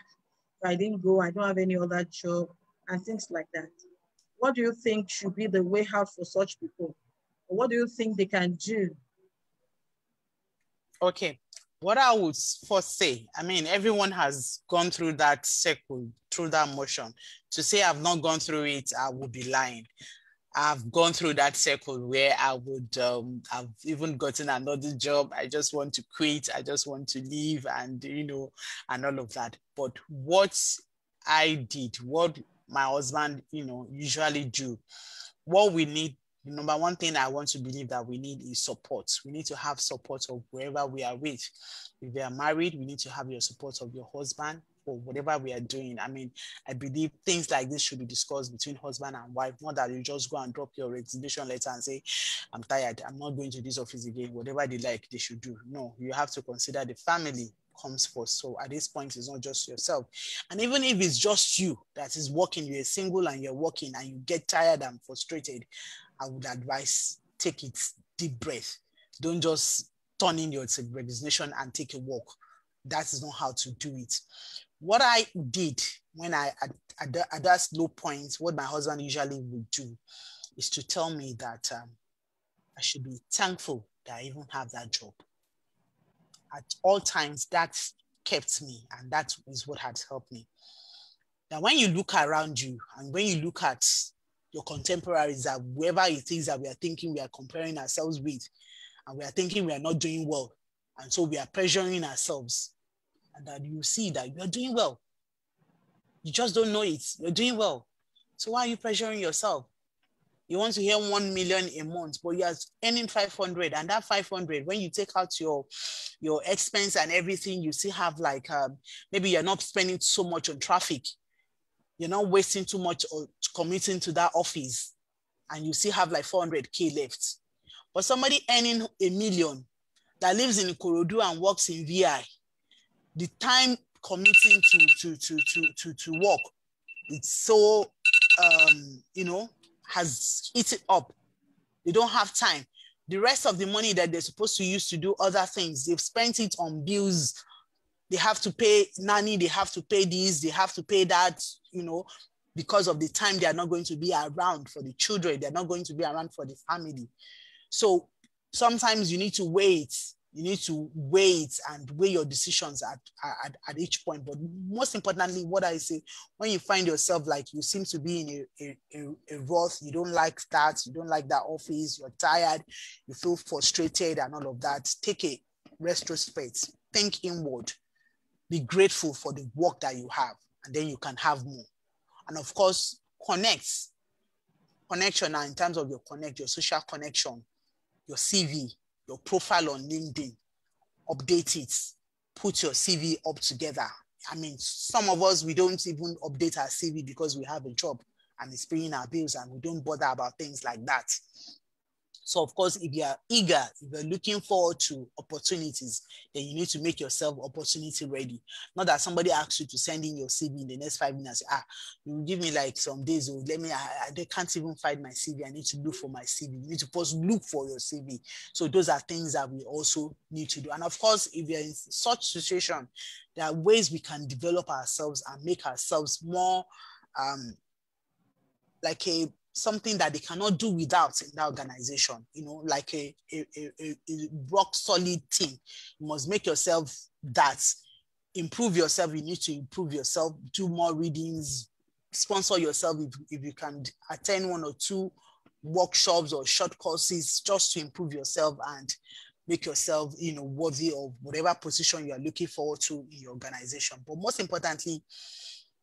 Speaker 2: I didn't go, I don't have any other job and things like that. What do you think should be the way out for such people? What do you think they can do?
Speaker 4: Okay. What I would first say, I mean, everyone has gone through that circle, through that motion. To say I've not gone through it, I would be lying. I've gone through that circle where I would, um, I've even gotten another job. I just want to quit. I just want to leave and, you know, and all of that. But what I did, what my husband, you know, usually do, what we need number one thing I want to believe that we need is support. We need to have support of wherever we are with. If we are married, we need to have your support of your husband for whatever we are doing. I mean, I believe things like this should be discussed between husband and wife, not that you just go and drop your resignation letter and say, I'm tired, I'm not going to this office again, whatever they like, they should do. No, you have to consider the family comes first. So at this point, it's not just yourself. And even if it's just you that is working, you're single and you're working and you get tired and frustrated, I would advise take it deep breath. Don't just turn in your resignation and take a walk. That is not how to do it. What I did when I at, at, that low point, what my husband usually would do is to tell me that um, I should be thankful that I even have that job. At all times, that kept me, and that is what has helped me. Now, when you look around you and when you look at your contemporaries that whoever it is that we are thinking we are comparing ourselves with, and we are thinking we are not doing well. And so we are pressuring ourselves. And that you see that you are doing well. You just don't know it. You're doing well. So why are you pressuring yourself? You want to hear 1 million a month, but you're earning 500. And that 500, when you take out your, your expense and everything, you still have like, um, maybe you're not spending so much on traffic you're not wasting too much or commuting to that office and you still have like 400k left but somebody earning a million that lives in Ikorodu and works in VI the time commuting to to to to to, to work it's so um you know has eaten up. They don't have time. The rest of the money that they're supposed to use to do other things they've spent it on bills. They have to pay nanny, they have to pay this, they have to pay that, you know, because of the time they are not going to be around for the children, they're not going to be around for the family. So sometimes you need to wait, you need to wait and weigh your decisions at, at, at each point. But most importantly, what I say, when you find yourself like you seem to be in a, a, a rut, you don't like that, you don't like that office, you're tired, you feel frustrated and all of that, take a retrospect, think inward be grateful for the work that you have, and then you can have more. And of course, connect. Connection now in terms of your connect, your social connection, your CV, your profile on LinkedIn, update it, put your CV up together. I mean, some of us, we don't even update our CV because we have a job and it's paying our bills and we don't bother about things like that. So of course, if you are eager, if you're looking forward to opportunities, then you need to make yourself opportunity ready. Not that somebody asks you to send in your CV in the next five minutes. Ah, you give me like some days. Or oh, let me. I, I can't even find my CV. I need to look for my CV. You need to first look for your CV. So those are things that we also need to do. And of course, if you're in such situation, there are ways we can develop ourselves and make ourselves more um, like a something that they cannot do without in that organization, you know, like a, a, a, a rock solid team. You must make yourself that. Improve yourself. You need to improve yourself, do more readings, sponsor yourself if, if you can attend one or two workshops or short courses just to improve yourself and make yourself you know worthy of whatever position you are looking forward to in your organization but most importantly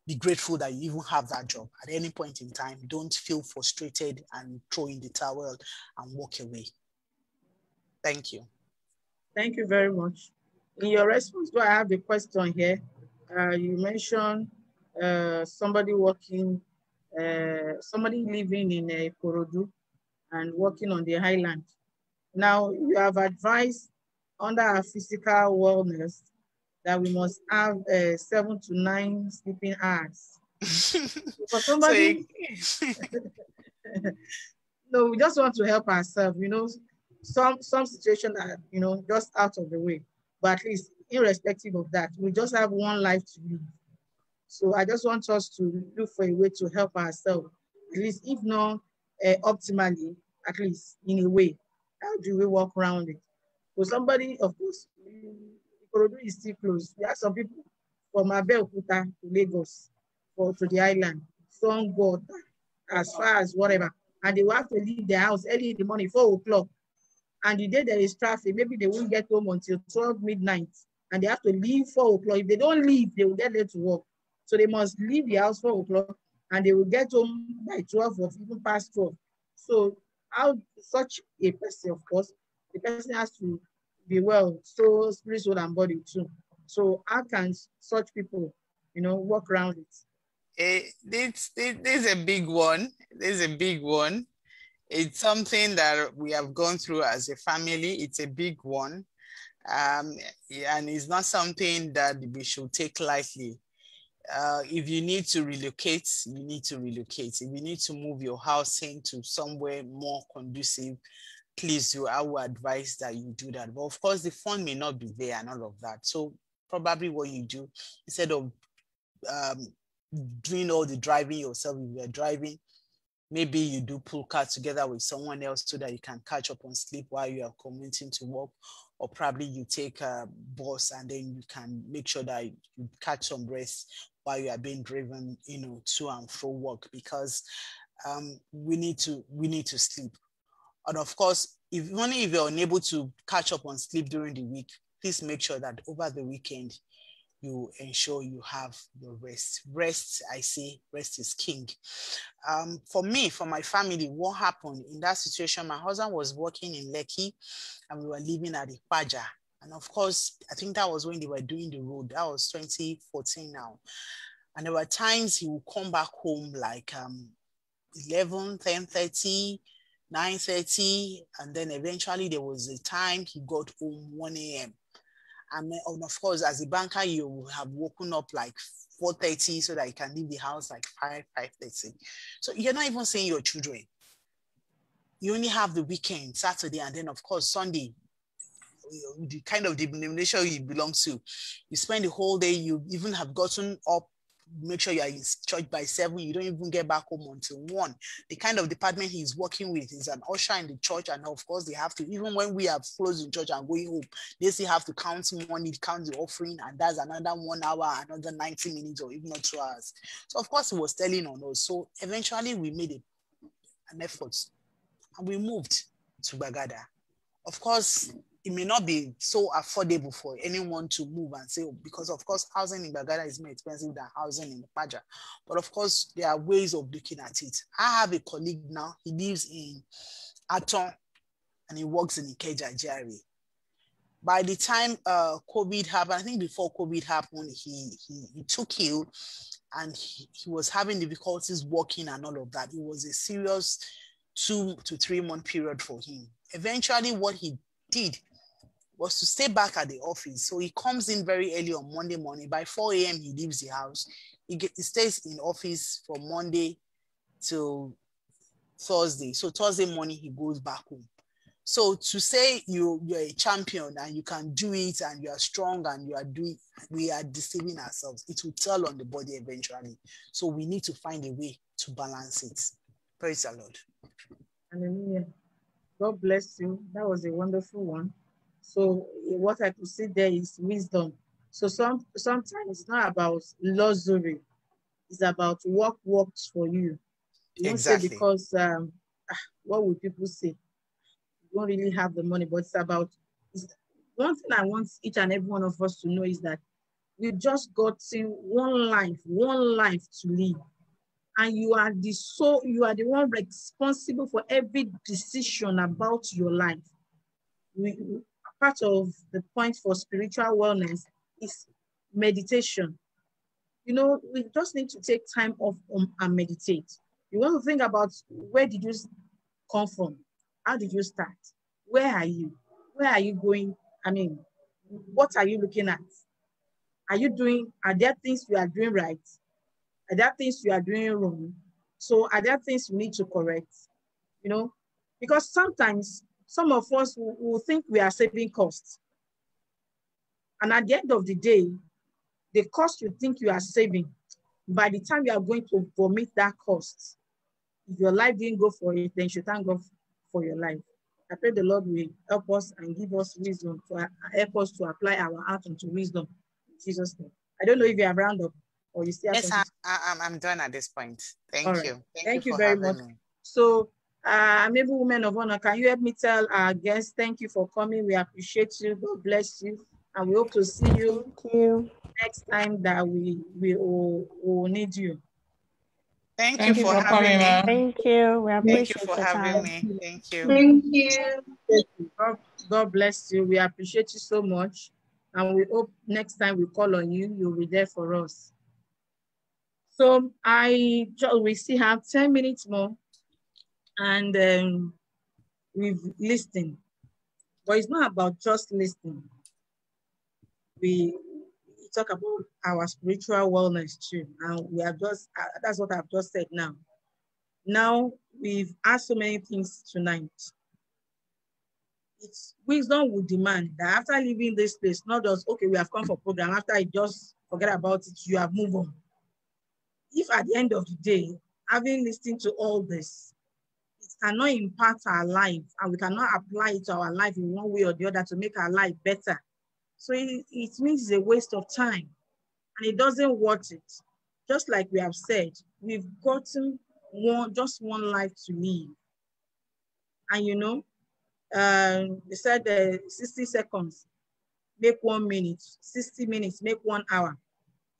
Speaker 4: be grateful that you even have that job at any point in time. Don't feel frustrated and throw in the towel and walk away. Thank you.
Speaker 2: Thank you very much. In your response, I have a question here? Uh, you mentioned uh, somebody working, uh, somebody living in a Korodu and working on the island. Now, you have advised under our physical wellness that we must have uh, seven to nine sleeping hours. For somebody, no, we just want to help ourselves. You know, some some situation are you know just out of the way. But at least irrespective of that, we just have one life to live. So I just want us to look for a way to help ourselves, at least if not uh, optimally, at least in a way. How do we walk around it? For somebody, of course, Ikorodu is still close. We have some people from Abeokuta to Lagos or to the island, some go as far as whatever, and they will have to leave their house early in the morning, four o'clock. And the day there is traffic, maybe they won't get home until 12 midnight, and they have to leave four o'clock. If they don't leave, they will get late to work. So they must leave the house four o'clock, and they will get home by 12 or even past 12. So how such a person, of course, the person has to be well, so spirit, soul, and body too. So how can such people, you know, work around it?
Speaker 4: Eh, this, this, this is a big one. This is a big one. It's something that we have gone through as a family. It's a big one. Um, and it's not something that we should take lightly. Uh, if you need to relocate, you need to relocate. If you need to move your house into somewhere more conducive, please do. I would advise that you do that. But of course, the fund may not be there and all of that. So probably what you do instead of um, doing all the driving yourself, if you're driving, maybe you do pull car together with someone else so that you can catch up on sleep while you are commuting to work or probably you take a bus and then you can make sure that you catch some rest while you are being driven you know to and fro work because um, we need to we need to sleep and of course if only if you're unable to catch up on sleep during the week please make sure that over the weekend you ensure you have your rest. Rest, I say, rest is king. Um, for me, for my family, what happened in that situation? My husband was working in Lekki and we were living at the Ipaja. And of course, I think that was when they were doing the road. That was 2014 now. And there were times he would come back home like um, 11, 10 30, 9 30. And then eventually there was a time he got home 1 a.m. And, and of course, as a banker, you have woken up like 4.30 so that you can leave the house like 5, 5.30. So you're not even seeing your children. You only have the weekend, Saturday, and then of course, Sunday, the kind of denomination you belong to. You spend the whole day, you even have gotten up make sure you are in church by seven. You don't even get back home until one. The kind of department he's working with is an usher in the church, and of course they have to. Even when we are closing church and going home, they still have to count money, count the offering, and that's another one hour, another ninety minutes, or even not two hours. So of course he was telling on us. So eventually we made an effort, and we moved to Bagada. Of course, it may not be so affordable for anyone to move and say, oh, because of course, housing in Bagada is more expensive than housing in Ipaja. But of course, there are ways of looking at it. I have a colleague now, he lives in Aton and he works in Ikeja, Jerry. By the time uh, COVID happened, I think before COVID happened, he, he, he took ill and he, he was having difficulties walking and all of that. It was a serious two to three month period for him. Eventually, what he did was to stay back at the office. So he comes in very early on Monday morning. By 4 a.m., he leaves the house. He, get, he stays in office from Monday till Thursday. So Thursday morning, he goes back home. So to say you, you're a champion and you can do it and you are strong and you are doing, we are deceiving ourselves. It will tell on the body eventually. So we need to find a way to balance it. Praise the Lord.
Speaker 2: Hallelujah. God bless you. That was a wonderful one. So what I could see there is wisdom. So some sometimes it's not about luxury, it's about what works for you. You
Speaker 4: Exactly.
Speaker 2: say because um, ah, what would people say? You don't really have the money, but it's about it's, one thing I want each and every one of us to know is that we've just gotten one life, one life to live. And you are the so you are the one responsible for every decision about your life. We, part of the point for spiritual wellness is meditation. You know, we just need to take time off and meditate. You want to think about where did you come from? How did you start? Where are you? Where are you going? I mean, what are you looking at? Are you doing, are there things you are doing right? Are there things you are doing wrong? So are there things you need to correct? You know, because sometimes some of us will, will think we are saving costs. And at the end of the day, the cost you think you are saving, by the time you are going to vomit that cost, if your life didn't go for it, then you should thank God for your life. I pray the Lord will help us and give us wisdom to help us to apply our heart unto wisdom. In Jesus' name. I don't know if you have round up or you still have
Speaker 4: Yes,
Speaker 2: something
Speaker 4: I, I, I'm, I'm done at this point. Thank
Speaker 2: All right.
Speaker 4: you.
Speaker 2: Thank you
Speaker 4: for
Speaker 2: very much.
Speaker 4: me.
Speaker 2: So, uh, maybe women of honor, can you help me tell our guests, thank you for coming. We appreciate you. God bless you. And we hope to see you
Speaker 3: Thank you.
Speaker 2: next time that we, we will, will need you.
Speaker 4: Thank,
Speaker 5: Thank
Speaker 4: you
Speaker 5: you
Speaker 4: for
Speaker 5: for
Speaker 4: having
Speaker 5: coming,
Speaker 4: me.
Speaker 5: ma'am.
Speaker 3: Thank you. We
Speaker 4: Thank you
Speaker 3: appreciate
Speaker 4: for having
Speaker 3: time.
Speaker 4: me. Thank you.
Speaker 6: Thank you.
Speaker 2: God, God bless you. We appreciate you so much. And we hope next time we call on you, you'll be there for us. So I we still have 10 minutes more and um, we've listened. But it's not about just listening. We, talk about our spiritual wellness too. And we have just, uh, that's what I've just said now. Now we've asked so many things tonight it's wisdom would demand that after leaving this place, not just okay, we have come for program. After I just forget about it, you have moved on. If at the end of the day, having listened to all this, cannot impact our life and we cannot apply it to our life in one way or the other to make our life better. So it, it means it's a waste of time and it doesn't worth it. Just like we have said, we've gotten one just one life to live. And you know, um, they said uh, 60 seconds make one minute, 60 minutes make one hour,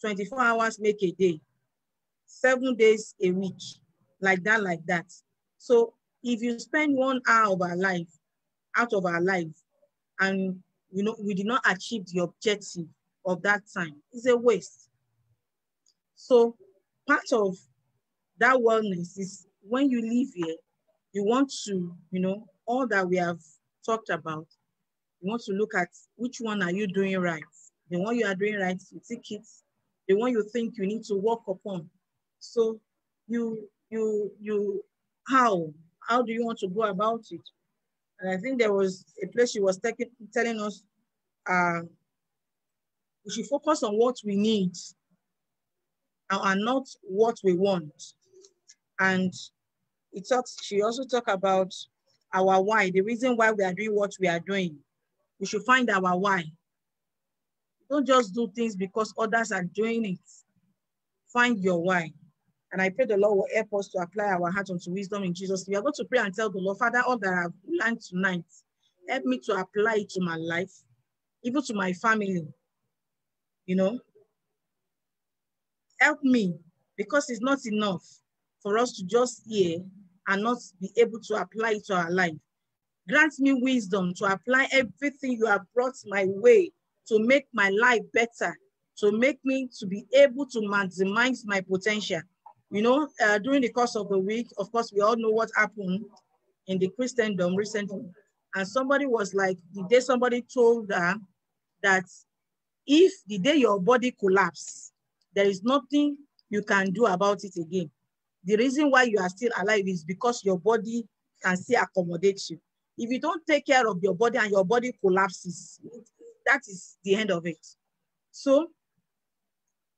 Speaker 2: 24 hours make a day, seven days a week, like that, like that. So if you spend one hour of our life, out of our life, and you know we did not achieve the objective of that time, it's a waste. So part of that wellness is when you leave here, you want to, you know, all that we have talked about, you want to look at which one are you doing right. The one you are doing right, you take it. The one you think you need to work upon. So you, you, you, how? How do you want to go about it? And I think there was a place she was taking, telling us uh, we should focus on what we need and, not what we want. And it talks, she also talked about our why, the reason why we are doing what we are doing. We should find our why. Don't just do things because others are doing it. Find your why. And I pray the Lord will help us to apply our heart unto wisdom in Jesus. We are going to pray and tell the Lord, Father, all that I've learned tonight, help me to apply it to my life, even to my family. You know, help me because it's not enough for us to just hear and not be able to apply it to our life. Grant me wisdom to apply everything you have brought my way to make my life better, to make me to be able to maximize my potential. You know, uh, during the course of the week, of course, we all know what happened in the Christendom recently. And somebody was like, the day somebody told her that if the day your body collapse, there is nothing you can do about it again. The reason why you are still alive is because your body can still accommodate you. If you don't take care of your body and your body collapses, that is the end of it. So,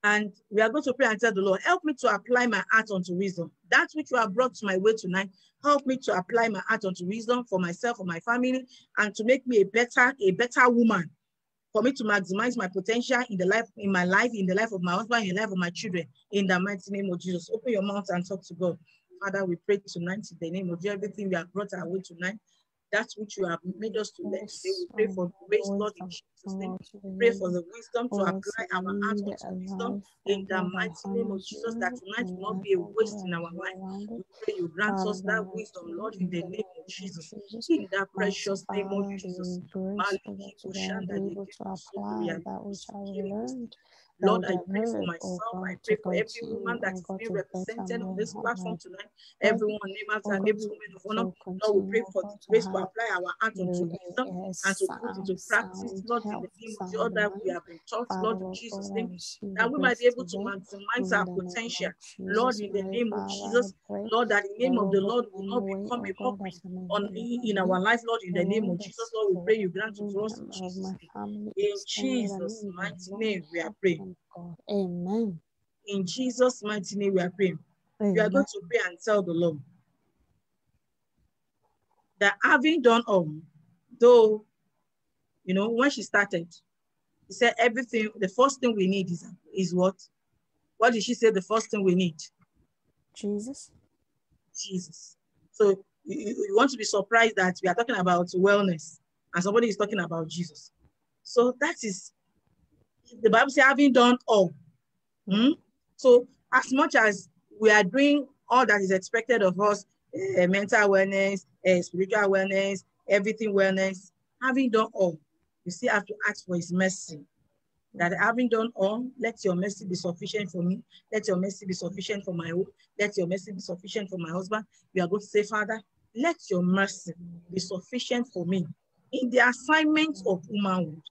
Speaker 2: and we are going to pray and tell the Lord, help me to apply my heart unto wisdom. That which you have brought to my way tonight, help me to apply my heart unto wisdom for myself, for my family, and to make me a better, a better woman for me to maximize my potential in the life, in my life, in the life of my husband, in the life of my children, in the mighty name of Jesus. Open your mouth and talk to God. Father, we pray tonight in the name of everything we have brought our way tonight, that which you have made us to learn today. We pray for grace, Lord, in Jesus' name. Pray for the wisdom to apply our hearts unto wisdom in the mighty name of Jesus, that tonight will not be a waste in our life. We pray you grant us that wisdom, Lord, in the name of Jesus. In that precious name of Jesus.
Speaker 3: grace for us to be able to apply that which I learned
Speaker 2: Lord, I pray for myself. I pray for every woman that
Speaker 3: O
Speaker 2: is being represented on this platform tonight. Everyone,
Speaker 3: O
Speaker 2: and every
Speaker 3: to,
Speaker 2: woman of honor. Lord, we pray for
Speaker 3: to
Speaker 2: grace to apply our hand unto wisdom and to put into practice, Lord, in the name of the other we have been taught, Lord, in Jesus' name, that we might be able to maximize our potential. Lord, in the name of Jesus, Lord, that the name of the Lord will not become
Speaker 3: oh
Speaker 2: a mockery
Speaker 3: as I may
Speaker 2: on in our life, Lord, in
Speaker 3: the
Speaker 2: the name of Jesus, Lord, we pray you grant it to us in Jesus' name. In Jesus' mighty name, we are praying.
Speaker 3: From God. Amen.
Speaker 2: In Jesus' mighty name, we are praying. We are going to pray and tell the Lord that having done all, though, you know, when she started, he said everything, the first thing we need is, is what? What did she say the first thing we need?
Speaker 3: Jesus.
Speaker 2: Jesus. So you you want to be surprised that we are talking about wellness and somebody is talking about Jesus. So that is, the Bible says, having done all. Hmm? So as much as we are doing all that is expected of us, eh, mental awareness, eh, spiritual awareness, everything wellness, having done all, you still have to ask for his mercy. That having done all, let your mercy be sufficient for me. Let your mercy be sufficient for my home. Let your mercy be sufficient for my husband. You are going to say, Father, let your mercy be sufficient for me in the assignment of womanhood.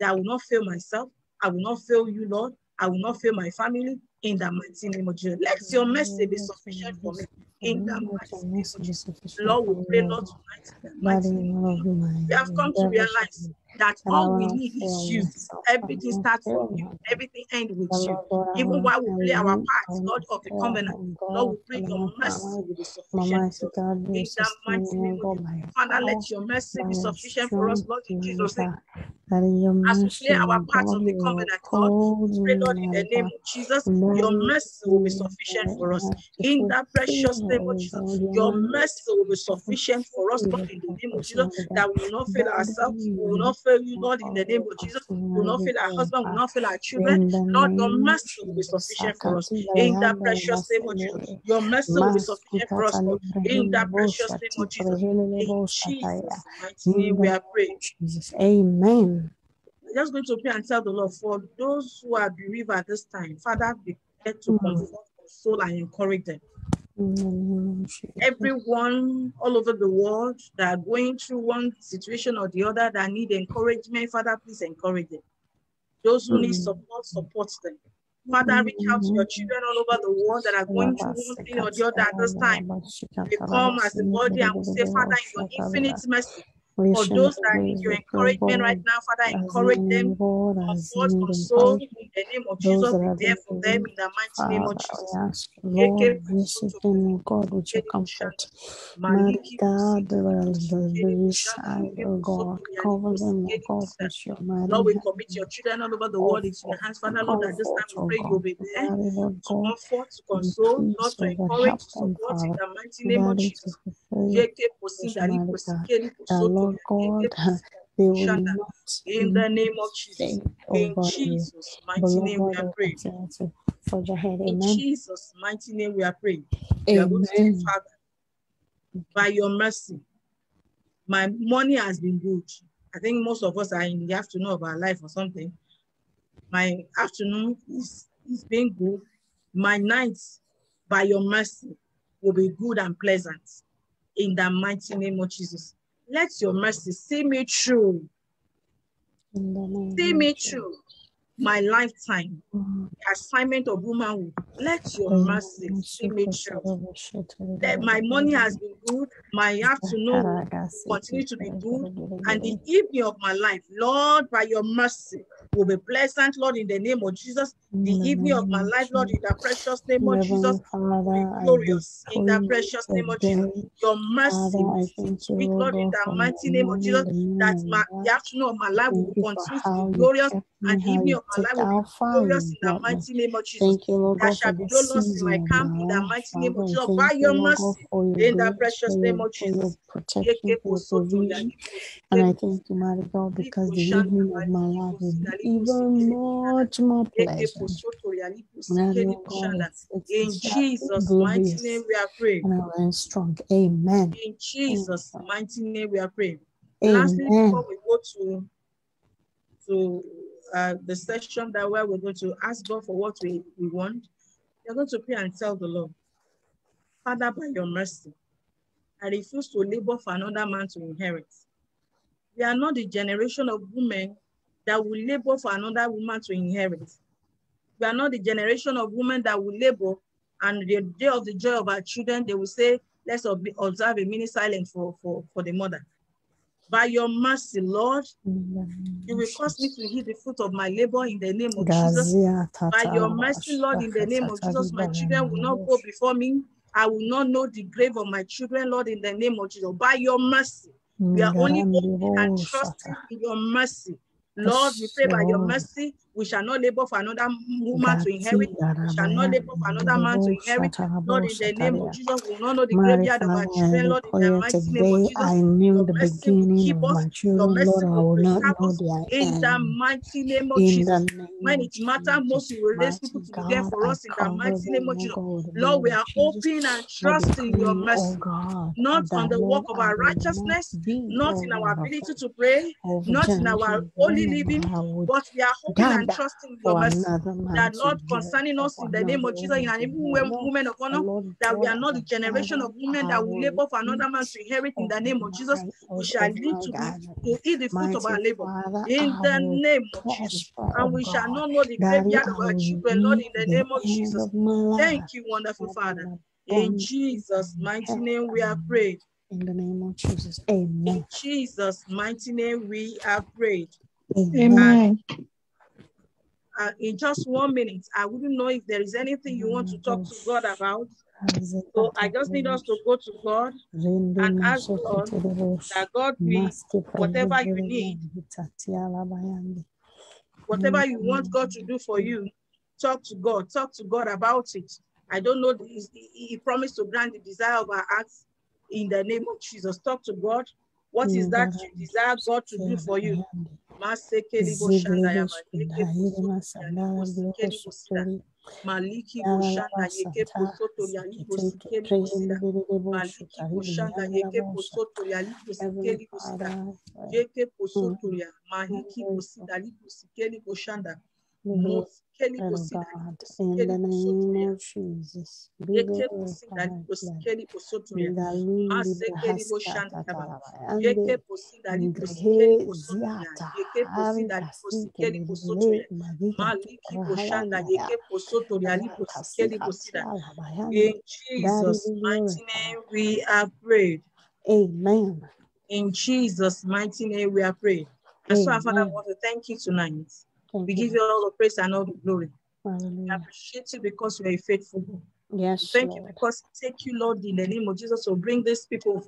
Speaker 2: That I will not fail myself. I will not fail you, Lord. I will not fail my family in the mighty name of Jesus. Let your mercy be sufficient for me in the mighty name of Jesus. Lord, we pray, Lord, tonight in
Speaker 3: That
Speaker 2: mighty name of
Speaker 3: one
Speaker 2: Jesus.
Speaker 3: of my
Speaker 2: We have come to realize. That all we need is you.
Speaker 3: myself. I will
Speaker 2: Everything starts with you. Everything ends with you.
Speaker 3: Lord God, I will
Speaker 2: Even while we play our. Part, Lord of the covenant, Lord, we pray your mercy will be sufficient
Speaker 3: mighty
Speaker 2: for us.
Speaker 3: God, you
Speaker 2: In
Speaker 3: sustain
Speaker 2: mighty name of
Speaker 3: God,
Speaker 2: Jesus.
Speaker 3: by your
Speaker 2: Father, let your mercy be sufficient for us, Lord, in Jesus' name.
Speaker 3: God. That in your
Speaker 2: As we play our part of the covenant, Lord, we pray, Lord, in the name of Jesus, your mercy will be sufficient for us. In that precious name of Jesus,
Speaker 3: your
Speaker 2: mercy will be sufficient for us, Lord, in the name of Jesus, that we will not fail ourselves, we will not fail you, Lord, in the name of Jesus,
Speaker 3: us
Speaker 2: we will not fail our husband, we will not fail our children. Lord, your mercy will be sufficient for us. In that precious name of Jesus, your mercy will be sufficient for us, Lord. In that precious name of Jesus, in Jesus' mighty name, we are praying.
Speaker 3: Amen.
Speaker 2: Just going to pray and tell the Lord for those who are bereaved at this time, Father, be there to
Speaker 3: Mm.
Speaker 2: comfort, console, and encourage them.
Speaker 3: In the name of Jesus.
Speaker 2: Everyone all over the world that are going through one situation or the other that need encouragement, Father, please encourage them. Those who need
Speaker 3: Mm.
Speaker 2: support, support them. Father, reach out to your children all over the world that are going through one thing or the other at this time. We come as a body and we say, Father, in your infinite mercy, for those that need your encouragement right now, Father, encourage them, comfort, console, in the name of Jesus, be there for them in the mighty name of Jesus.
Speaker 3: Lord, visit them, God, with your comfort. Mighty God, the very side, O God, cover them, O God, with your mighty
Speaker 2: Lord, we commit your children all over the world into your hands. Father, Lord, at this time we
Speaker 3: O
Speaker 2: pray you'll be there to comfort, to console, not to encourage, to
Speaker 3: them,
Speaker 2: support in the mighty name of Jesus.
Speaker 3: Fulfill your
Speaker 2: Yeke posindari
Speaker 3: mighty God.
Speaker 2: posikeri
Speaker 3: That
Speaker 2: posoto
Speaker 3: Lord God,
Speaker 2: yeke posindari
Speaker 3: they will not
Speaker 2: In the name of Jesus.
Speaker 3: faint, oh
Speaker 2: In
Speaker 3: God, in you.
Speaker 2: Jesus' mighty
Speaker 3: Lord
Speaker 2: name we are praying.
Speaker 3: continue to forge ahead.
Speaker 2: In
Speaker 3: Amen.
Speaker 2: Jesus' mighty name we are praying. We are going to say,
Speaker 3: Amen.
Speaker 2: Father, by your mercy, my money has been good. I think most of us are in the afternoon of our life or something. My afternoon is, is being good. My nights, by your mercy, will be good and pleasant. In the mighty name of Jesus. Let your mercy see me through.
Speaker 3: In the name
Speaker 2: See me through my lifetime. Assignment of womanhood. Let your mercy see me through. That my money has been good, my afternoon continue to be good, and the evening of my life, Lord, by your mercy, will be pleasant, Lord, in the name of Jesus. The evening of my life, Lord, in the precious name of Jesus, will be glorious in the precious name of Jesus. Your mercy
Speaker 3: Father,
Speaker 2: will
Speaker 3: I
Speaker 2: see
Speaker 3: thank
Speaker 2: to
Speaker 3: you,
Speaker 2: me,
Speaker 3: Lord
Speaker 2: in the mighty name of Jesus, that my,
Speaker 3: the
Speaker 2: afternoon of my life will
Speaker 3: Thank you for
Speaker 2: continue to be glorious, and the evening of my
Speaker 3: took
Speaker 2: life will be glorious in the mighty name of Jesus.
Speaker 3: Thank you, Lord God, for
Speaker 2: shall be
Speaker 3: this
Speaker 2: no loss in
Speaker 3: season
Speaker 2: my
Speaker 3: oh
Speaker 2: camp in the mighty name of Jesus. By
Speaker 3: you,
Speaker 2: your mercy,
Speaker 3: your
Speaker 2: in the precious name of Jesus.
Speaker 3: protection, provision. And I thank you, mighty God, because the evening of my life will be even much more pleasant. And I know God, it's, it's,
Speaker 2: In Jesus' mighty name we are praying.
Speaker 3: and I strong. Amen.
Speaker 2: In Jesus' mighty name we are praying. Lastly, before we go to to uh, the session that where we're going to ask God for what we, we want. We're going to pray and tell the Lord, Father, by your mercy, I refuse to labor for another man to inherit. We are not the generation of women that will labor for another woman to inherit. We are not the generation of women that will labor and the day of the joy of our children, they will say, let's observe a minute silence for, for, for the mother. By your mercy, Lord, you will cause me to eat the fruit of my labor in the name of Jesus. By your mercy, Lord, in the name of Jesus, my children will not go before me. I will not know the grave of my children, Lord, in the name of Jesus. By your mercy, we are only hoping and trusting in your mercy. Lord, we pray by your mercy, we shall not labor for another woman to inherit. We shall not labor for another man to inherit. Lord, in the name of Jesus, we will not know the graveyard of our children. Lord, in the mighty name of Jesus,
Speaker 3: I knew the beginning of my children, Lord. I
Speaker 2: will
Speaker 3: not know
Speaker 2: In the mighty name of Jesus. When it matters most, you will raise people to be there for us in the mighty name of
Speaker 3: oh
Speaker 2: Jesus.
Speaker 3: God, with the
Speaker 2: Lord, we are hoping and trusting your mercy
Speaker 3: oh
Speaker 2: not on the work of our righteousness, not
Speaker 3: oh
Speaker 2: in our ability to pray, not in our holy living,
Speaker 3: but
Speaker 2: but we are hoping and
Speaker 3: gather
Speaker 2: trusting your
Speaker 3: for
Speaker 2: mercy. That Lord, concerning us in the name of Jesus,
Speaker 3: woman
Speaker 2: and even
Speaker 3: get.
Speaker 2: women, of honor, that we are not the generation of women that will
Speaker 3: will
Speaker 2: labor for another man to inherit in the name of Jesus. We shall
Speaker 3: of
Speaker 2: live to to eat the fruit of our labor in the name of Jesus. And
Speaker 3: oh
Speaker 2: we shall not know the
Speaker 3: Daddy,
Speaker 2: graveyard of our children, Lord, in the
Speaker 3: the
Speaker 2: name of Jesus.
Speaker 3: of my life.
Speaker 2: Thank you, wonderful
Speaker 3: Father,
Speaker 2: Father.
Speaker 3: in
Speaker 2: In Jesus' mighty name, we are prayed.
Speaker 3: in the name of Jesus. Amen.
Speaker 2: In Jesus' mighty name, we are prayed.
Speaker 3: Amen.
Speaker 2: And uh, in just one minute, I wouldn't know if there is anything you want to talk to God about. So I just need us to go to God and ask God that God will, whatever you need, whatever you want God to do for you, talk to God, talk to God about it. I don't know, he promised to grant the desire of our hearts in the name of Jesus. Talk to God. What is that you desire God to do for you? Masekeli boshanda ya mayeke posoto ya libo sikeli bosida. Maliki boshanda yeke posoto ya libo bosida. Maliki boshanda yeke posoto ya libo sikeli bosida. Yeke posoto ya mahiki bosida libo sikeli boshanda. Bosida
Speaker 3: God, in the name of Jesus, be
Speaker 2: Yeke posida
Speaker 3: glorified.
Speaker 2: libo sikeli bosoto ya.
Speaker 3: Galindi
Speaker 2: Masekeli
Speaker 3: Brahaska
Speaker 2: boshanda yaba.
Speaker 3: Tatarabaya,
Speaker 2: Yeke
Speaker 3: and
Speaker 2: posida libo sikeli
Speaker 3: Grehe
Speaker 2: bosoto ya.
Speaker 3: Ziata,
Speaker 2: Yeke
Speaker 3: Hari
Speaker 2: posida libo
Speaker 3: Kasike,
Speaker 2: sikeli bosoto ya.
Speaker 3: Lile Magika,
Speaker 2: Maliki boshanda
Speaker 3: Rahalanda,
Speaker 2: yeke posoto ya libo sikeli
Speaker 3: Rakasika
Speaker 2: bosida.
Speaker 3: Tiala Bayande,
Speaker 2: In Jesus' mighty name we are prayed.
Speaker 3: Amen.
Speaker 2: In Jesus' mighty name we are prayed. And so, Father, I want to thank you tonight.
Speaker 3: Thank
Speaker 2: We give you all the praise and all the glory. We
Speaker 3: Hallelujah.
Speaker 2: appreciate you because you are faithful God.
Speaker 3: Yes,
Speaker 2: Thank you because takes you, Lord, in the name of Jesus, to bring these people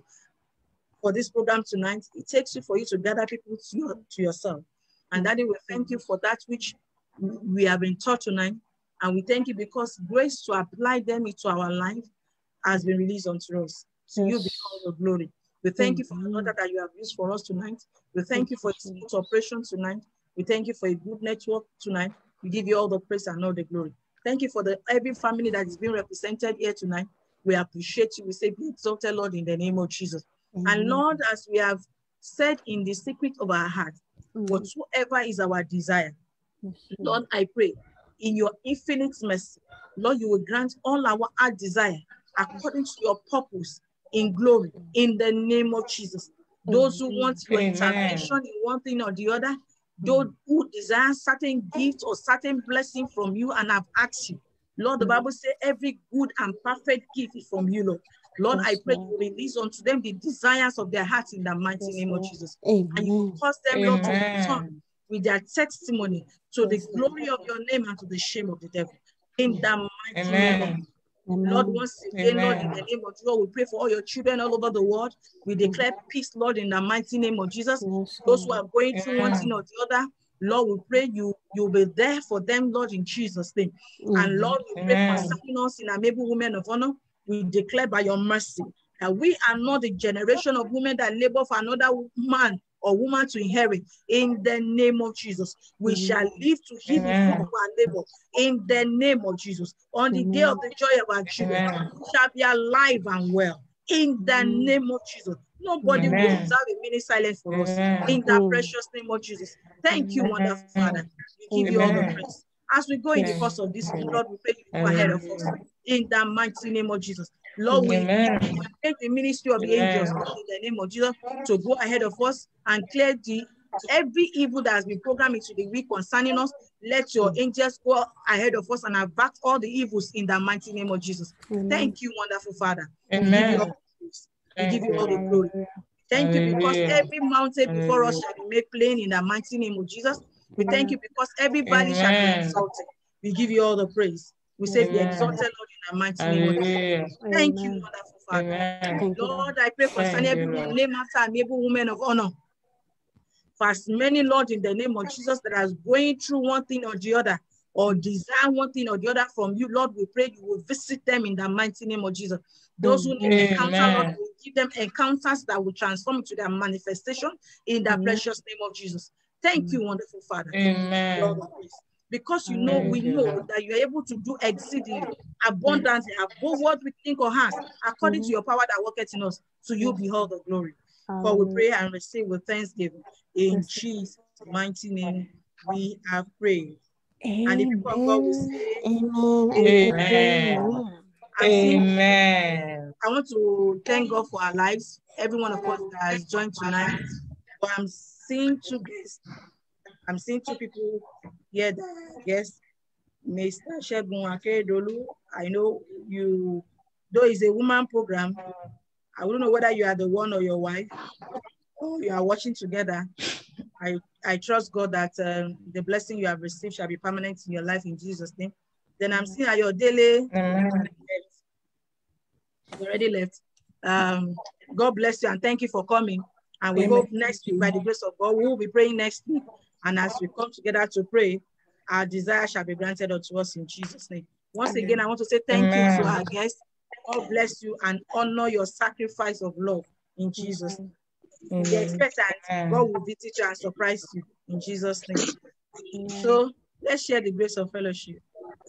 Speaker 2: for this program tonight. It takes you for you to gather people to, your, to yourself. And Daddy, we thank you for that which we have been taught tonight. And we thank you because grace to apply them into our life has been released unto us. To you be
Speaker 3: Yes.
Speaker 2: all the glory. We thank you for the order that you have used for us tonight. We thank
Speaker 3: Thank
Speaker 2: you for
Speaker 3: you, Jesus.
Speaker 2: operation tonight. We thank you for a good network tonight. We give you all the praise and all the glory. Thank you for the every family that is being represented here tonight. We appreciate you. We say, be exalted, Lord, in the name of Jesus. And Lord, as we have said in the secret of our heart,
Speaker 3: Mm.
Speaker 2: whatsoever is our desire,
Speaker 3: Yes,
Speaker 2: Lord, I pray in your infinite mercy, Lord, you will grant all our heart desire according to your purpose in glory in the name of Jesus. Those who want your intervention in one thing or the other, those hmm. who desire certain gifts or certain blessing from you and have asked you. Lord, the hmm. Bible says every good and perfect gift is from you, Lord. Lord, I pray
Speaker 3: Lord.
Speaker 2: you release unto them the desires of their hearts in the mighty
Speaker 3: Yes,
Speaker 2: name of
Speaker 3: Lord.
Speaker 2: Jesus. And you cause them, Lord, to return
Speaker 5: Amen.
Speaker 2: with their testimony to the
Speaker 3: Yes, Lord.
Speaker 2: glory of your name and to the shame of the devil. In the mighty name of
Speaker 5: Amen.
Speaker 2: Lord, once again, Lord, in the name of Jesus, we pray for all your children all over the world. We declare peace, Lord, in the mighty name of Jesus.
Speaker 3: Yes,
Speaker 2: Those who are going through one thing
Speaker 5: Amen.
Speaker 2: or the other, Lord, we pray you you'll be there for them, Lord, in Jesus' name. And Lord, we pray
Speaker 5: Amen.
Speaker 2: concerning us in Amiable Women of Honor. We declare by your mercy that we are not the generation of women that labor for another man or woman to inherit. In the name of Jesus, we shall live to the of our labor. In the name of Jesus, on the day of the joy of our children,
Speaker 5: Amen.
Speaker 2: we shall be alive and well. In the name of Jesus, Nobody will
Speaker 5: Amen.
Speaker 2: observe a minute silence for us. In the
Speaker 3: Mm.
Speaker 2: precious name of Jesus. Thank you,
Speaker 5: Amen.
Speaker 2: wonderful Father. We give you all the
Speaker 5: Amen.
Speaker 2: praise. As we go in the course of this Lord, we pray you go ahead of us. In the mighty name of Jesus. Lord, we take the ministry of the angels in the name of Jesus to go ahead of us and clear the every evil that has been programmed into the week concerning us. Let your angels go ahead of us and avert all the evils in the mighty name of Jesus.
Speaker 3: Amen.
Speaker 2: Thank you, wonderful Father. We give you all
Speaker 5: Amen.
Speaker 2: We give you all the glory. Thank you because every mountain before us shall be made plain in the mighty name of Jesus. We thank you because every valley shall be exalted. We give you all the praise. We say, Be exalted, Lord, in the mighty name of Jesus. Thank you,
Speaker 3: Amen.
Speaker 2: wonderful Father.
Speaker 5: Amen.
Speaker 3: Lord.
Speaker 2: Lord, I pray for
Speaker 5: Thank you,
Speaker 2: every
Speaker 5: Lord.
Speaker 2: name master and every woman of honor. For as many, Lord, in the name of Jesus, that are going through one thing or the other, or desire one thing or the other from you, Lord, we pray you will visit them in the mighty name of Jesus. Those who need encounter, Lord, will give them encounters that will transform to their manifestation in the
Speaker 3: Amen.
Speaker 2: precious name of Jesus. Thank you, wonderful Father.
Speaker 5: Amen.
Speaker 2: of praise. Because you know, we know that you are able to do exceedingly abundantly above what we think or ask, according to mm-hmm. your power that worketh in us. To you be all the glory. For we pray and receive with thanksgiving. In Jesus' mighty name, we have prayed. And the people of God will
Speaker 3: Amen.
Speaker 2: say,
Speaker 3: Amen.
Speaker 5: Amen.
Speaker 3: Amen.
Speaker 2: I've
Speaker 5: Amen.
Speaker 2: I want to thank God for our lives, every one of us that has joined tonight. But I'm seeing two guests. I'm seeing two people that I Mr. Shegun Akeredolu. I know you, though it's a woman program, I don't know whether you are the one or your wife, or you are watching together. I, I trust God that um, the blessing you have received shall be permanent in your life in Jesus' name. Then I'm seeing at your daily
Speaker 5: Amen.
Speaker 2: you already left. Um, God bless you and thank you for coming. And we
Speaker 5: Amen.
Speaker 2: hope next week, by the grace of God, we will be praying next week. And as we come together to pray, our desire shall be granted unto us in Jesus' name. Once again, I want to say thank you to our guests. God bless you and honor your sacrifice of love in Jesus' name. Be
Speaker 5: Amen.
Speaker 2: expectant. God will visit you and surprise you in Jesus' name.
Speaker 3: Amen.
Speaker 2: So let's share the grace of fellowship.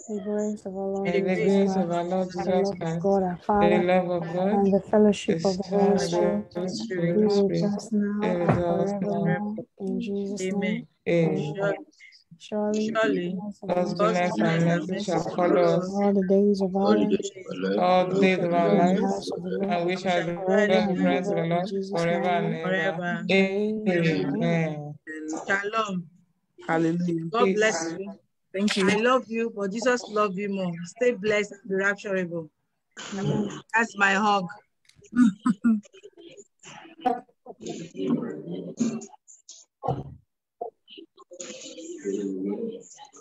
Speaker 3: The grace of our Lord
Speaker 5: the
Speaker 3: Jesus
Speaker 5: grace of our
Speaker 3: Christ,
Speaker 5: Lord
Speaker 3: the
Speaker 5: Jesus
Speaker 3: love of
Speaker 5: Christ,
Speaker 3: God our
Speaker 5: the love of God,
Speaker 3: and the fellowship of the Holy
Speaker 5: Son of
Speaker 3: Spirit
Speaker 5: the Holy
Speaker 3: be
Speaker 5: Spirit,
Speaker 3: with us now
Speaker 5: be
Speaker 3: and
Speaker 5: with us now.
Speaker 3: forevermore. In Jesus'
Speaker 2: Amen.
Speaker 3: name. Surely,
Speaker 2: Surely
Speaker 5: God's goodness and mercy shall follow us
Speaker 3: all the days of our life,
Speaker 5: all the days of our lives, and we shall dwell in the presence of the Lord forever and ever. Amen.
Speaker 2: Shalom.
Speaker 7: Hallelujah.
Speaker 2: God bless you.
Speaker 7: Thank you.
Speaker 2: I love you, but Jesus loves you more. Stay blessed and be rapturable. That's my hug. Thank you. Thank you.